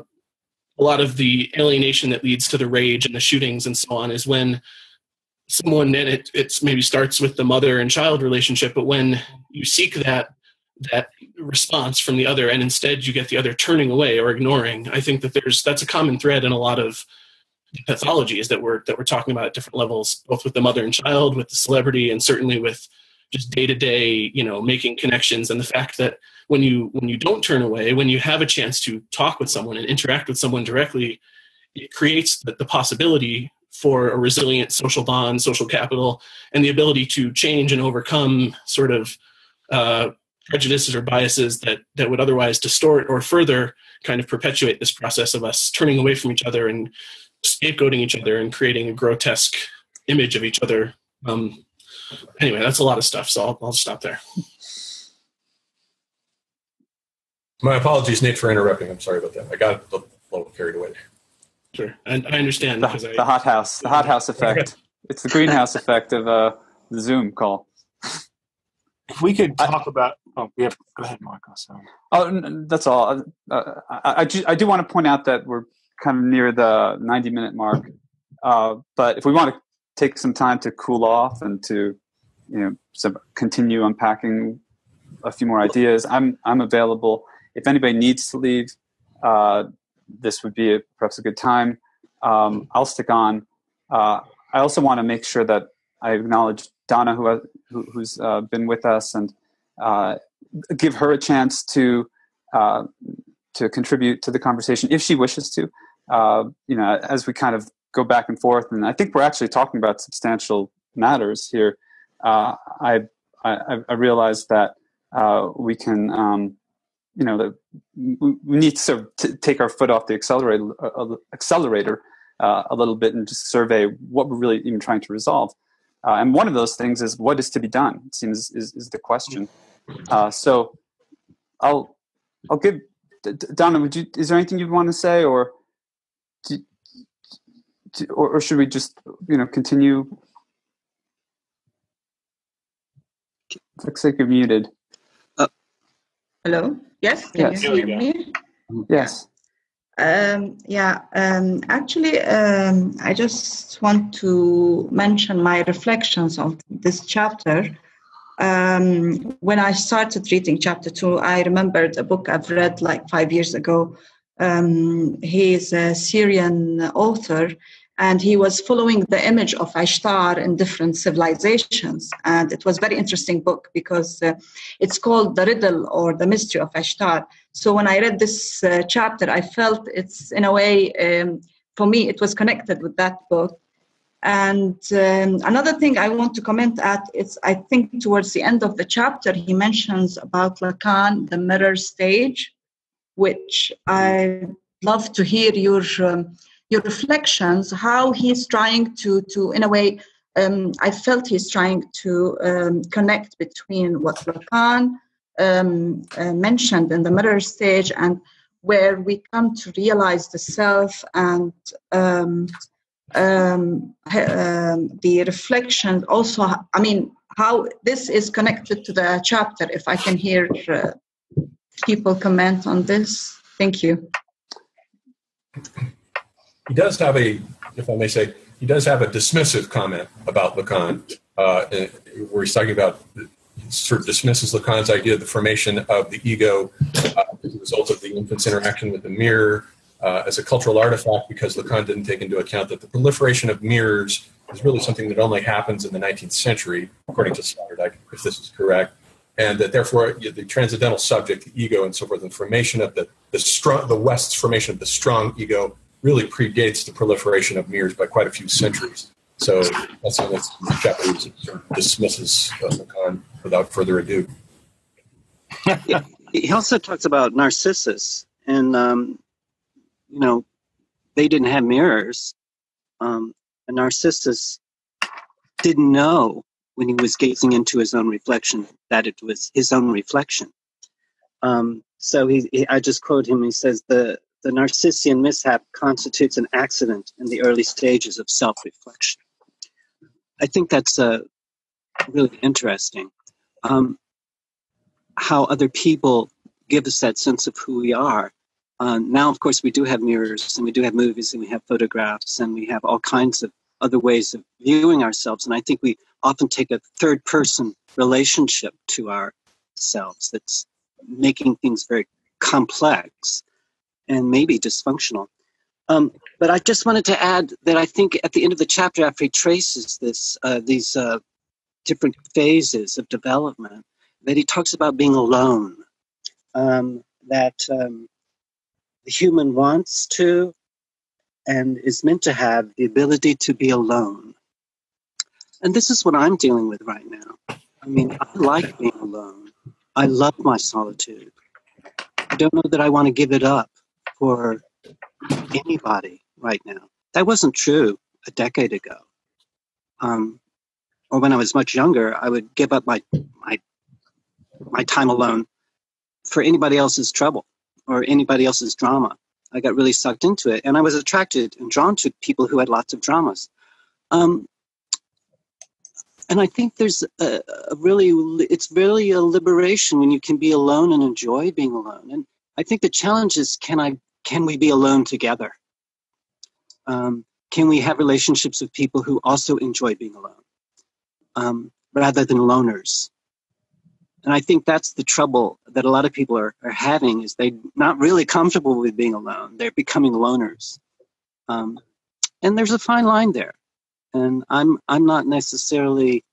a lot of the alienation that leads to the rage and the shootings and so on is when someone and it it's maybe starts with the mother and child relationship but when you seek that that response from the other and instead you get the other turning away or ignoring i think that there's that's a common thread in a lot of pathologies that we're that we're talking about at different levels both with the mother and child with the celebrity and certainly with just day to day you know making connections and the fact that when you when you don't turn away when you have a chance to talk with someone and interact with someone directly it creates the, the possibility for a resilient social bond, social capital, and the ability to change and overcome sort of uh, prejudices or biases that that would otherwise distort or further kind of perpetuate this process of us turning away from each other and scapegoating each other and creating a grotesque image of each other. Um, anyway, that's a lot of stuff, so I'll, I'll stop there. My apologies, Nate, for interrupting. I'm sorry about that. I got a little carried away. Sure, and I understand the, because I, the hothouse, the hothouse effect. It's the greenhouse effect of uh, the Zoom call. If we could talk about, oh, yeah. Go ahead, Marco. Sorry. Oh, that's all. Uh, I, I, ju- I do want to point out that we're kind of near the 90 minute mark. Uh, but if we want to take some time to cool off and to, you know, some, continue unpacking a few more ideas, I'm I'm available. If anybody needs to leave, uh, this would be a, perhaps a good time. Um, I'll stick on. Uh, I also want to make sure that I acknowledge Dona, who, who who's uh, been with us, and uh, give her a chance to uh, to contribute to the conversation if she wishes to. Uh, you know, as we kind of go back and forth, and I think we're actually talking about substantial matters here. I, I I realize that we can. Um, you know, the, we need to sort of t- take our foot off the accelerator, uh, accelerator uh, a little bit and just survey what we're really even trying to resolve. Uh, and one of those things is what is to be done. It seems is, is the question. Uh, so, I'll I'll give Dona. Would you? Is there anything you'd want to say, or, do, do, or, or should we just you know continue? Looks like you're muted. Hello. Yes. Can Yes. you hear me? Yes. Um, yeah. Um, actually, um, I just want to mention my reflections on this chapter. Um, when I started reading chapter two, I remembered a book I've read like five years ago. Um, he is a Syrian author, and he was following the image of Ishtar in different civilizations. And it was very interesting book because uh, it's called the riddle or the mystery of Ishtar. So when I read this uh, chapter, I felt it's in a way um, for me it was connected with that book. And um, another thing I want to comment at is I think towards the end of the chapter he mentions about Lacan, the mirror stage, which I love to hear your um, your reflections. How he's trying to to in a way. Um, I felt he's trying to um, connect between what Lacan um, uh, mentioned in the mirror stage and where we come to realize the self and um, um, um, the reflection also i mean how this is connected to the chapter if i can hear uh, people comment on this thank you he does have a if i may say he does have a dismissive comment about lacan uh, where he's talking about sort of dismisses lacan's idea of the formation of the ego uh, as a result of the infant's interaction with the mirror uh, as a cultural artifact because Lacan didn't take into account that the proliferation of mirrors is really something that only happens in the 19th century, according to Sloterdijk, if this is correct, and that therefore the transcendental subject, the ego, and so forth, the formation of the the strong, the West's formation of the strong ego really predates the proliferation of mirrors by quite a few centuries. So that's why that's Japanese dismisses uh, Lacan without further ado. he also talks about Narcissus and um, you know, they didn't have mirrors. Um, and Narcissus didn't know when he was gazing into his own reflection that it was his own reflection. Um, so he, he, I just quote him. He says the the Narcissian mishap constitutes an accident in the early stages of self-reflection. I think that's uh, really interesting. Um, how other people give us that sense of who we are uh, now, of course, we do have mirrors and we do have movies and we have photographs and we have all kinds of other ways of viewing ourselves. And I think we often take a third person relationship to ourselves that's making things very complex and maybe dysfunctional. Um, but I just wanted to add that I think at the end of the chapter, after he traces this, uh, these uh, different phases of development, that he talks about being alone. Um, that um, the human wants to and is meant to have the ability to be alone. And this is what I'm dealing with right now. I mean, I like being alone. I love my solitude. I don't know that I want to give it up for anybody right now. That wasn't true a decade ago. Um, or when I was much younger, I would give up my my my time alone for anybody else's trouble or anybody else's drama. I got really sucked into it, and I was attracted and drawn to people who had lots of dramas. Um, and I think there's a, a, really, it's really a liberation when you can be alone and enjoy being alone. And I think the challenge is, can I, can we be alone together? Um, can we have relationships with people who also enjoy being alone, um, rather than loners? And I think that's the trouble that a lot of people are, are having is they're not really comfortable with being alone. They're becoming loners. Um, and there's a fine line there. And I'm I'm not necessarily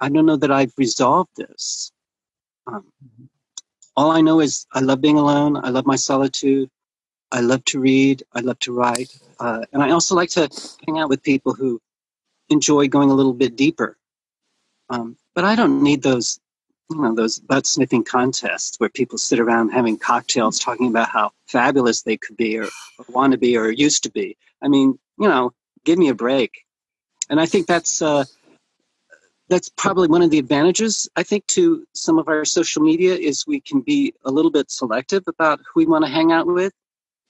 I don't know that I've resolved this. Um, all I know is I love being alone. I love my solitude. I love to read. I love to write. Uh, and I also like to hang out with people who enjoy going a little bit deeper. Um, but I don't need those you know those butt sniffing contests where people sit around having cocktails talking about how fabulous they could be or, or want to be or used to be i mean you know give me a break and i think that's uh, that's probably one of the advantages i think to some of our social media is we can be a little bit selective about who we want to hang out with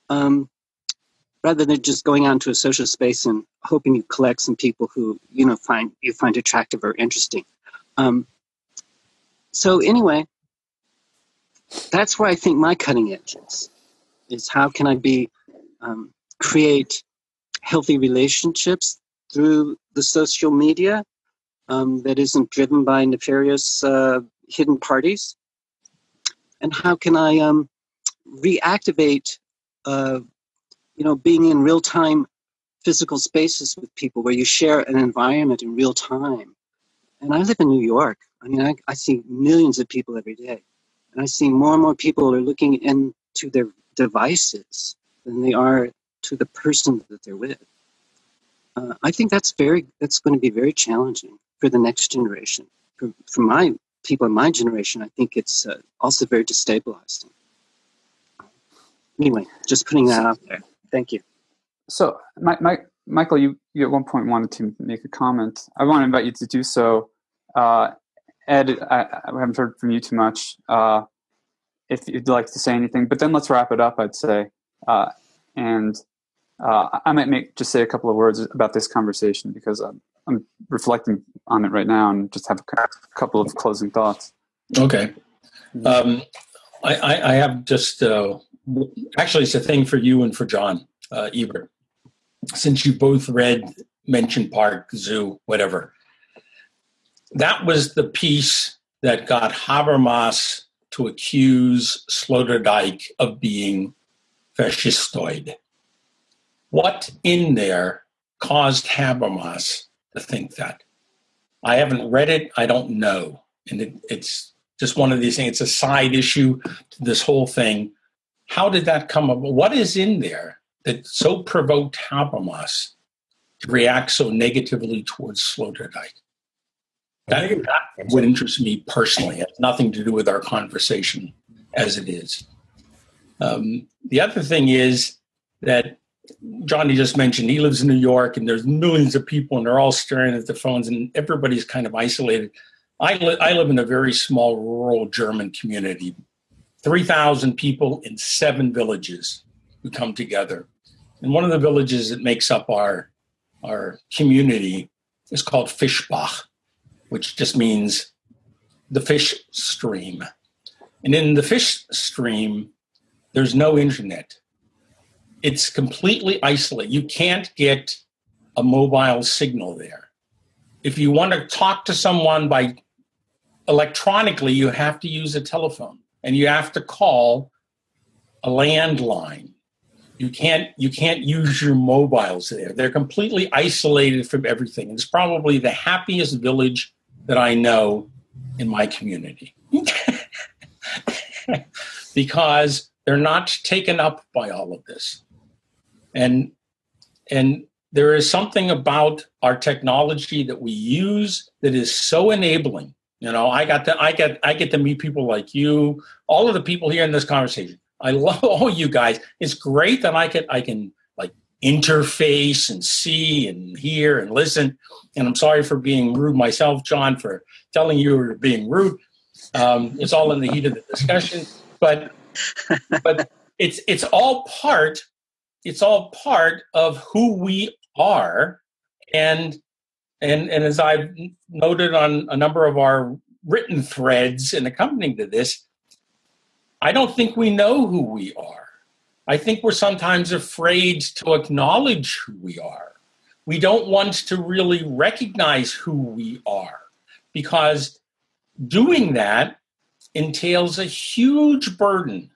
um, rather than just going out into a social space and hoping you collect some people who you know find you find attractive or interesting um, so anyway, that's where I think my cutting edge is. Is how can I be um, create healthy relationships through the social media um, that isn't driven by nefarious uh, hidden parties, and how can I um, reactivate, uh, you know, being in real time physical spaces with people where you share an environment in real time. And I live in New York, I mean, I, I see millions of people every day, and I see more and more people are looking into their devices than they are to the person that they're with. Uh, I think that's very that's going to be very challenging for the next generation. For, for my people in my generation, I think it's uh, also very destabilizing. Anyway, just putting that out there. Thank you. So, my, my, Michael, you, you at one point wanted to make a comment. I want to invite you to do so. Uh, Ed, I, I, haven't heard from you too much. Uh, if you'd like to say anything. But then let's wrap it up. I'd say, uh, and uh, I might make just say a couple of words about this conversation because I'm, I'm reflecting on it right now and just have a couple of closing thoughts. Okay. Um, I, I, I, have just uh, actually it's a thing for you and for John uh, Ebert. Since you both read Menschenpark Zoo, whatever, that was the piece that got Habermas to accuse Sloterdijk of being fascistoid. What in there caused Habermas to think that? I haven't read it. I don't know. And it, it's just one of these things. It's a side issue to this whole thing. How did that come up? What is in there that so provoked Habermas to react so negatively towards Sloterdijk? That, that would interest me personally. It has nothing to do with our conversation as it is. Um, the other thing is that Johnny just mentioned he lives in New York and there's millions of people and they're all staring at the phones and everybody's kind of isolated. I, li- I live in a very small rural German community, 3,000 people in seven villages who come together. And one of the villages that makes up our, our community is called Fischbach, which just means the fish stream. And in the fish stream, there's no internet it's completely isolated. You can't get a mobile signal there. If you want to talk to someone by electronically, you have to use a telephone and you have to call a landline. You can't you can't use your mobiles there. They're completely isolated from everything. It's probably the happiest village that I know in my community. because they're not taken up by all of this and and there is something about our technology that we use that is so enabling. You know i got to i get i get to meet people like you all of the people here in this conversation. I love all you guys. It's great that i can i can like interface and see and hear and listen. And i'm sorry for being rude myself john for telling you you're being rude. Um, it's all in the heat of the discussion. But but it's it's all part it's all part of who we are. And and and as i've noted on a number of our written threads and accompanying to this i don't think we know who we are. I think we're sometimes afraid to acknowledge who we are. We don't want to really recognize who we are because doing that entails a huge burden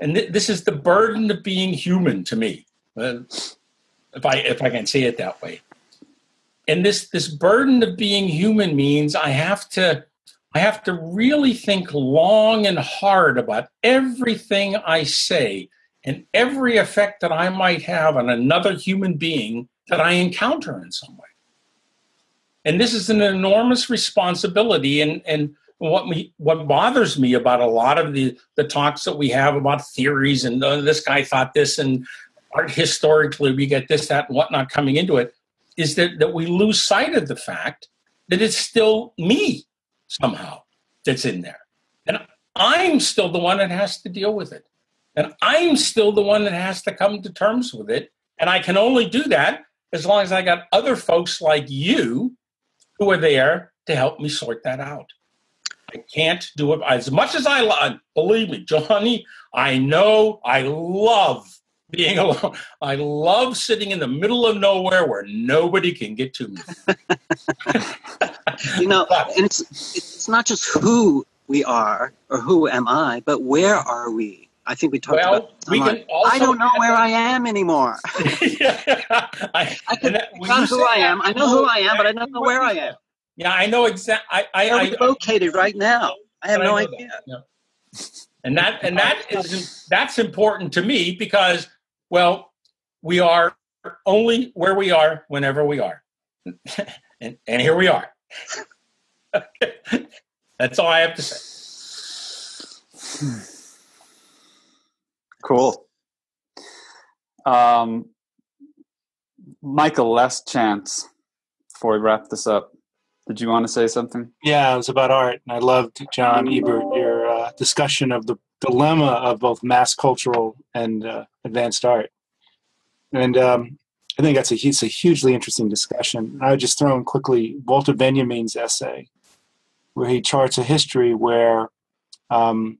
and th- this is the burden of being human to me, uh, if I if I can say it that way. And this this burden of being human means I have to I have to really think long and hard about everything I say and every effect that I might have on another human being that I encounter in some way. And this is an enormous responsibility and and what me what bothers me about a lot of the the talks that we have about theories and uh, this guy thought this and art historically we get this that and whatnot coming into it is that that we lose sight of the fact that it's still me somehow that's in there. And i'm still the one that has to deal with it. And i'm still the one that has to come to terms with it. And i can only do that as long as i got other folks like you who are there to help me sort that out I can't do it as much as I love. Believe me, Johnny, I know I love being alone. I love sitting in the middle of nowhere where nobody can get to me. you know, and it's it's not just who we are or who am I, but where are we? I think we talked well, about. We can I don't know where I am anymore. yeah, I, I can that, who I am. I know who I am, but I don't know where I am. Yeah, I know exactly. I, I, Where I, located right now? I have no I idea. Yeah. And that and that is that's important to me because well, we are only where we are whenever we are, and and here we are. that's all I have to say. Cool. Um, Michael, last chance before we wrap this up. Did you want to say something? Yeah, it was about art, and I loved John Ebert your uh, discussion of the dilemma of both mass cultural and uh, advanced art. And um, I think that's a, it's a hugely interesting discussion. I would just throw in quickly Walter Benjamin's essay, where he charts a history where um,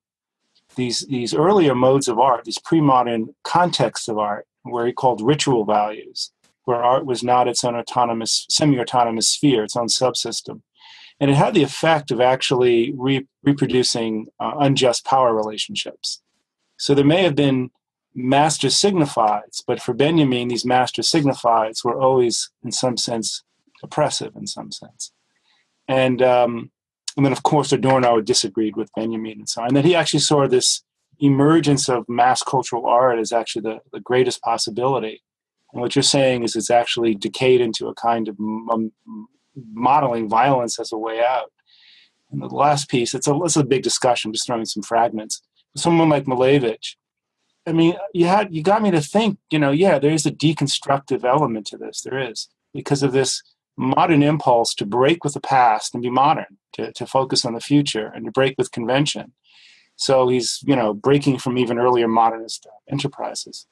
these these earlier modes of art, these pre-modern contexts of art, where he called ritual values, where art was not its own autonomous, semi-autonomous sphere, its own subsystem, and it had the effect of actually re- reproducing uh, unjust power relationships. So there may have been master signifieds, but for Benjamin, these master signifieds were always, in some sense, oppressive in some sense. And um, and then, of course, Adorno disagreed with Benjamin and so on. And then he actually saw this emergence of mass cultural art as actually the, the greatest possibility. And what you're saying is it's actually decayed into a kind of m- modeling violence as a way out. And the last piece, it's a, it's a big discussion, just throwing some fragments. Someone like Malevich, I mean, you had you got me to think, you know, yeah, there is a deconstructive element to this. There is because of this modern impulse to break with the past and be modern, to, to focus on the future and to break with convention. So he's, you know, breaking from even earlier modernist enterprises.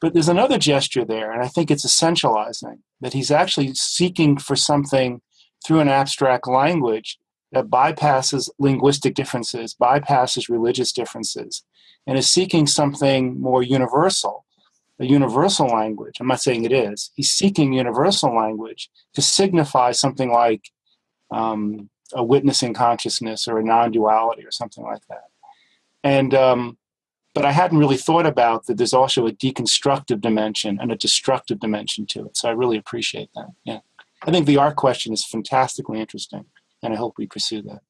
But there's another gesture there, and I think it's essentializing that he's actually seeking for something through an abstract language that bypasses linguistic differences, bypasses religious differences, and is seeking something more universal, a universal language. I'm not saying it is. He's seeking universal language to signify something like um, a witnessing consciousness or a non-duality or something like that. And um, but I hadn't really thought about that. There's also a deconstructive dimension and a destructive dimension to it. So I really appreciate that. Yeah, I think the art question is fantastically interesting, and I hope we pursue that.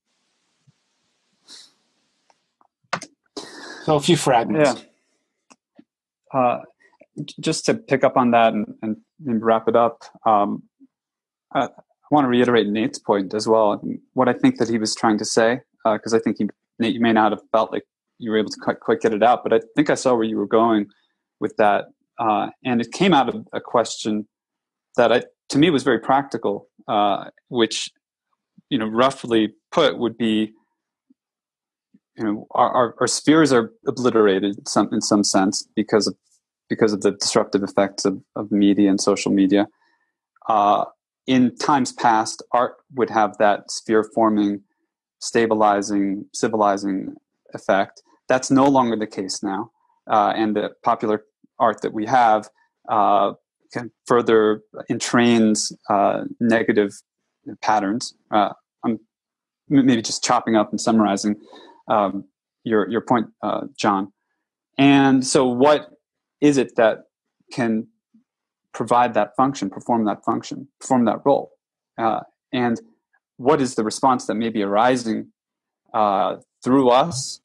So a few fragments. Yeah. Uh, just to pick up on that and, and, wrap it up, um, I, I, want to reiterate Nate's point as well. What I think that he was trying to say, because uh, I think he, Nate, you may not have felt like you were able to quite, quite, get it out, but I think I saw where you were going with that, uh, and it came out of a question that I, to me was very practical, uh, which you know roughly put would be you know our, our, our, spheres are obliterated in some, in some sense because of because of the disruptive effects of, of media and social media. Uh, in times past, art would have that sphere forming, stabilizing, civilizing effect. That's no longer the case now, uh, and the popular art that we have uh, can further entrains uh, negative patterns. Uh, I'm maybe just chopping up and summarizing um, your your point, uh, John. And so, what is it that can provide that function, perform that function, perform that role? Uh, and what is the response that may be arising uh, through us,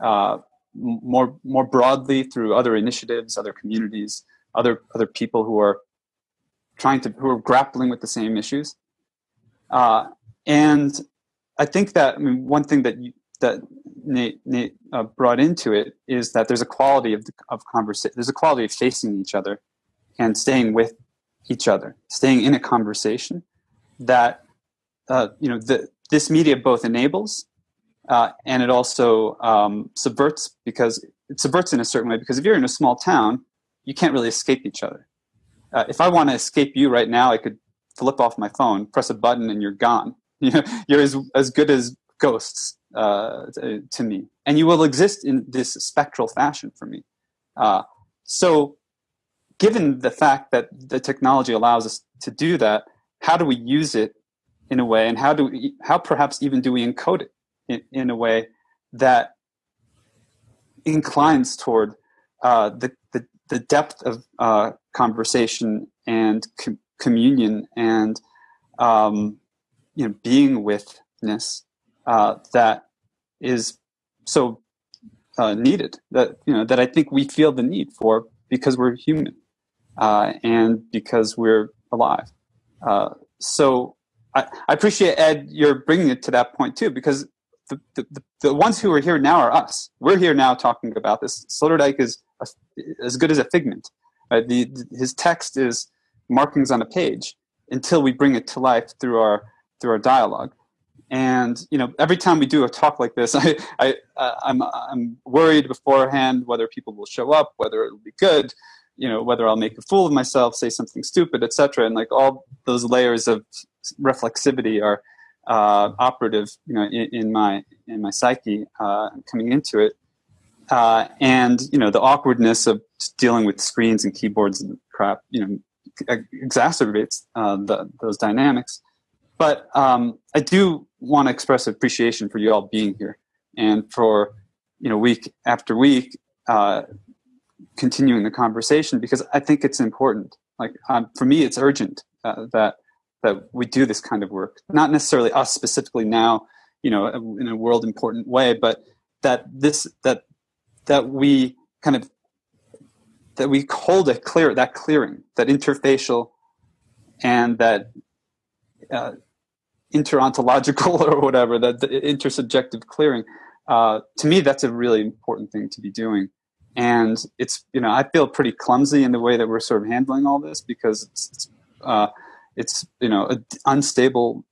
uh, more more broadly through other initiatives, other communities, other other people who are trying to who are grappling with the same issues. Uh, and I think that I mean, one thing that you, that Nate, Nate uh, brought into it is that there's a quality of, of conversation. There's a quality of facing each other and staying with each other, staying in a conversation that uh, you know the, this media both enables uh, and it also um, subverts because it subverts in a certain way. Because if you're in a small town, you can't really escape each other. Uh, if I want to escape you right now, I could flip off my phone, press a button, and you're gone. you're as as good as ghosts uh, to, me, and you will exist in this spectral fashion for me. Uh, so, given the fact that the technology allows us to do that, how do we use it in a way, and how do we, how perhaps even do we encode it in, in a way that inclines toward uh, the, the, the depth of uh, conversation and com- communion and um, you know being withness uh, that is so uh, needed that you know that I think we feel the need for because we're human uh, and because we're alive. Uh, so I, I, appreciate Ed you're bringing it to that point too because the, the, the ones who are here now are us. We're here now talking about this. Sloterdijk is a, as good as a figment. The, his text is markings on a page until we bring it to life through our through our dialogue And you know, every time we do a talk like this, I, I, uh, I'm, I'm worried beforehand whether people will show up, whether it'll be good, you know, whether I'll make a fool of myself, say something stupid, etc. And like all those layers of reflexivity are uh, operative, you know, in, in my in my psyche uh, coming into it. Uh, and you know the awkwardness of dealing with screens and keyboards and crap, you know, exacerbates uh, the, those dynamics. But um, I do want to express appreciation for you all being here and for you know week after week uh, continuing the conversation because I think it's important. Like um, for me, it's urgent uh, that that we do this kind of work. Not necessarily us specifically now, you know, in a world important way, but that this that that we kind of that we hold a clear that clearing that interfacial and that uh, interontological or whatever that intersubjective clearing uh, to me that's a really important thing to be doing and it's you know i feel pretty clumsy in the way that we're sort of handling all this because it's it's, uh, it's you know unstable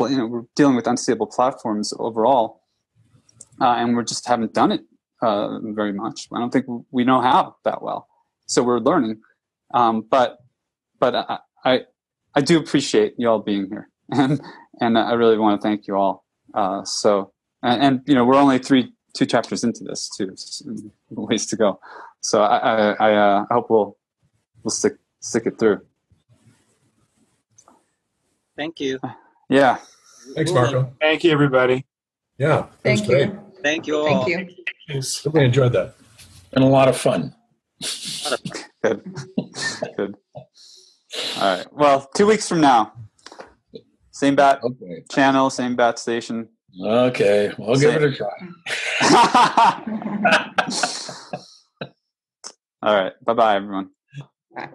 you know we're dealing with unstable platforms overall uh, and we just haven't done it uh, very much. I don't think we know how that well, so we're learning. Um, but but I, I, I do appreciate you all being here, and and I really want to thank you all. Uh, so and, and, you know we're only three two chapters into this too, ways to go. So I I, I, uh, I hope we'll we'll stick stick it through. Thank you. Uh, yeah. Thanks, Marco. Thank you, everybody. Yeah. Thank great. you. Thank you all. Thank you. Thanks. Really enjoyed that. And a lot of fun. Good. Good. All right. Well, two weeks from now, same bat Okay. channel, same bat station. Okay. We'll give it a try. All right. Bye bye, everyone. Bye.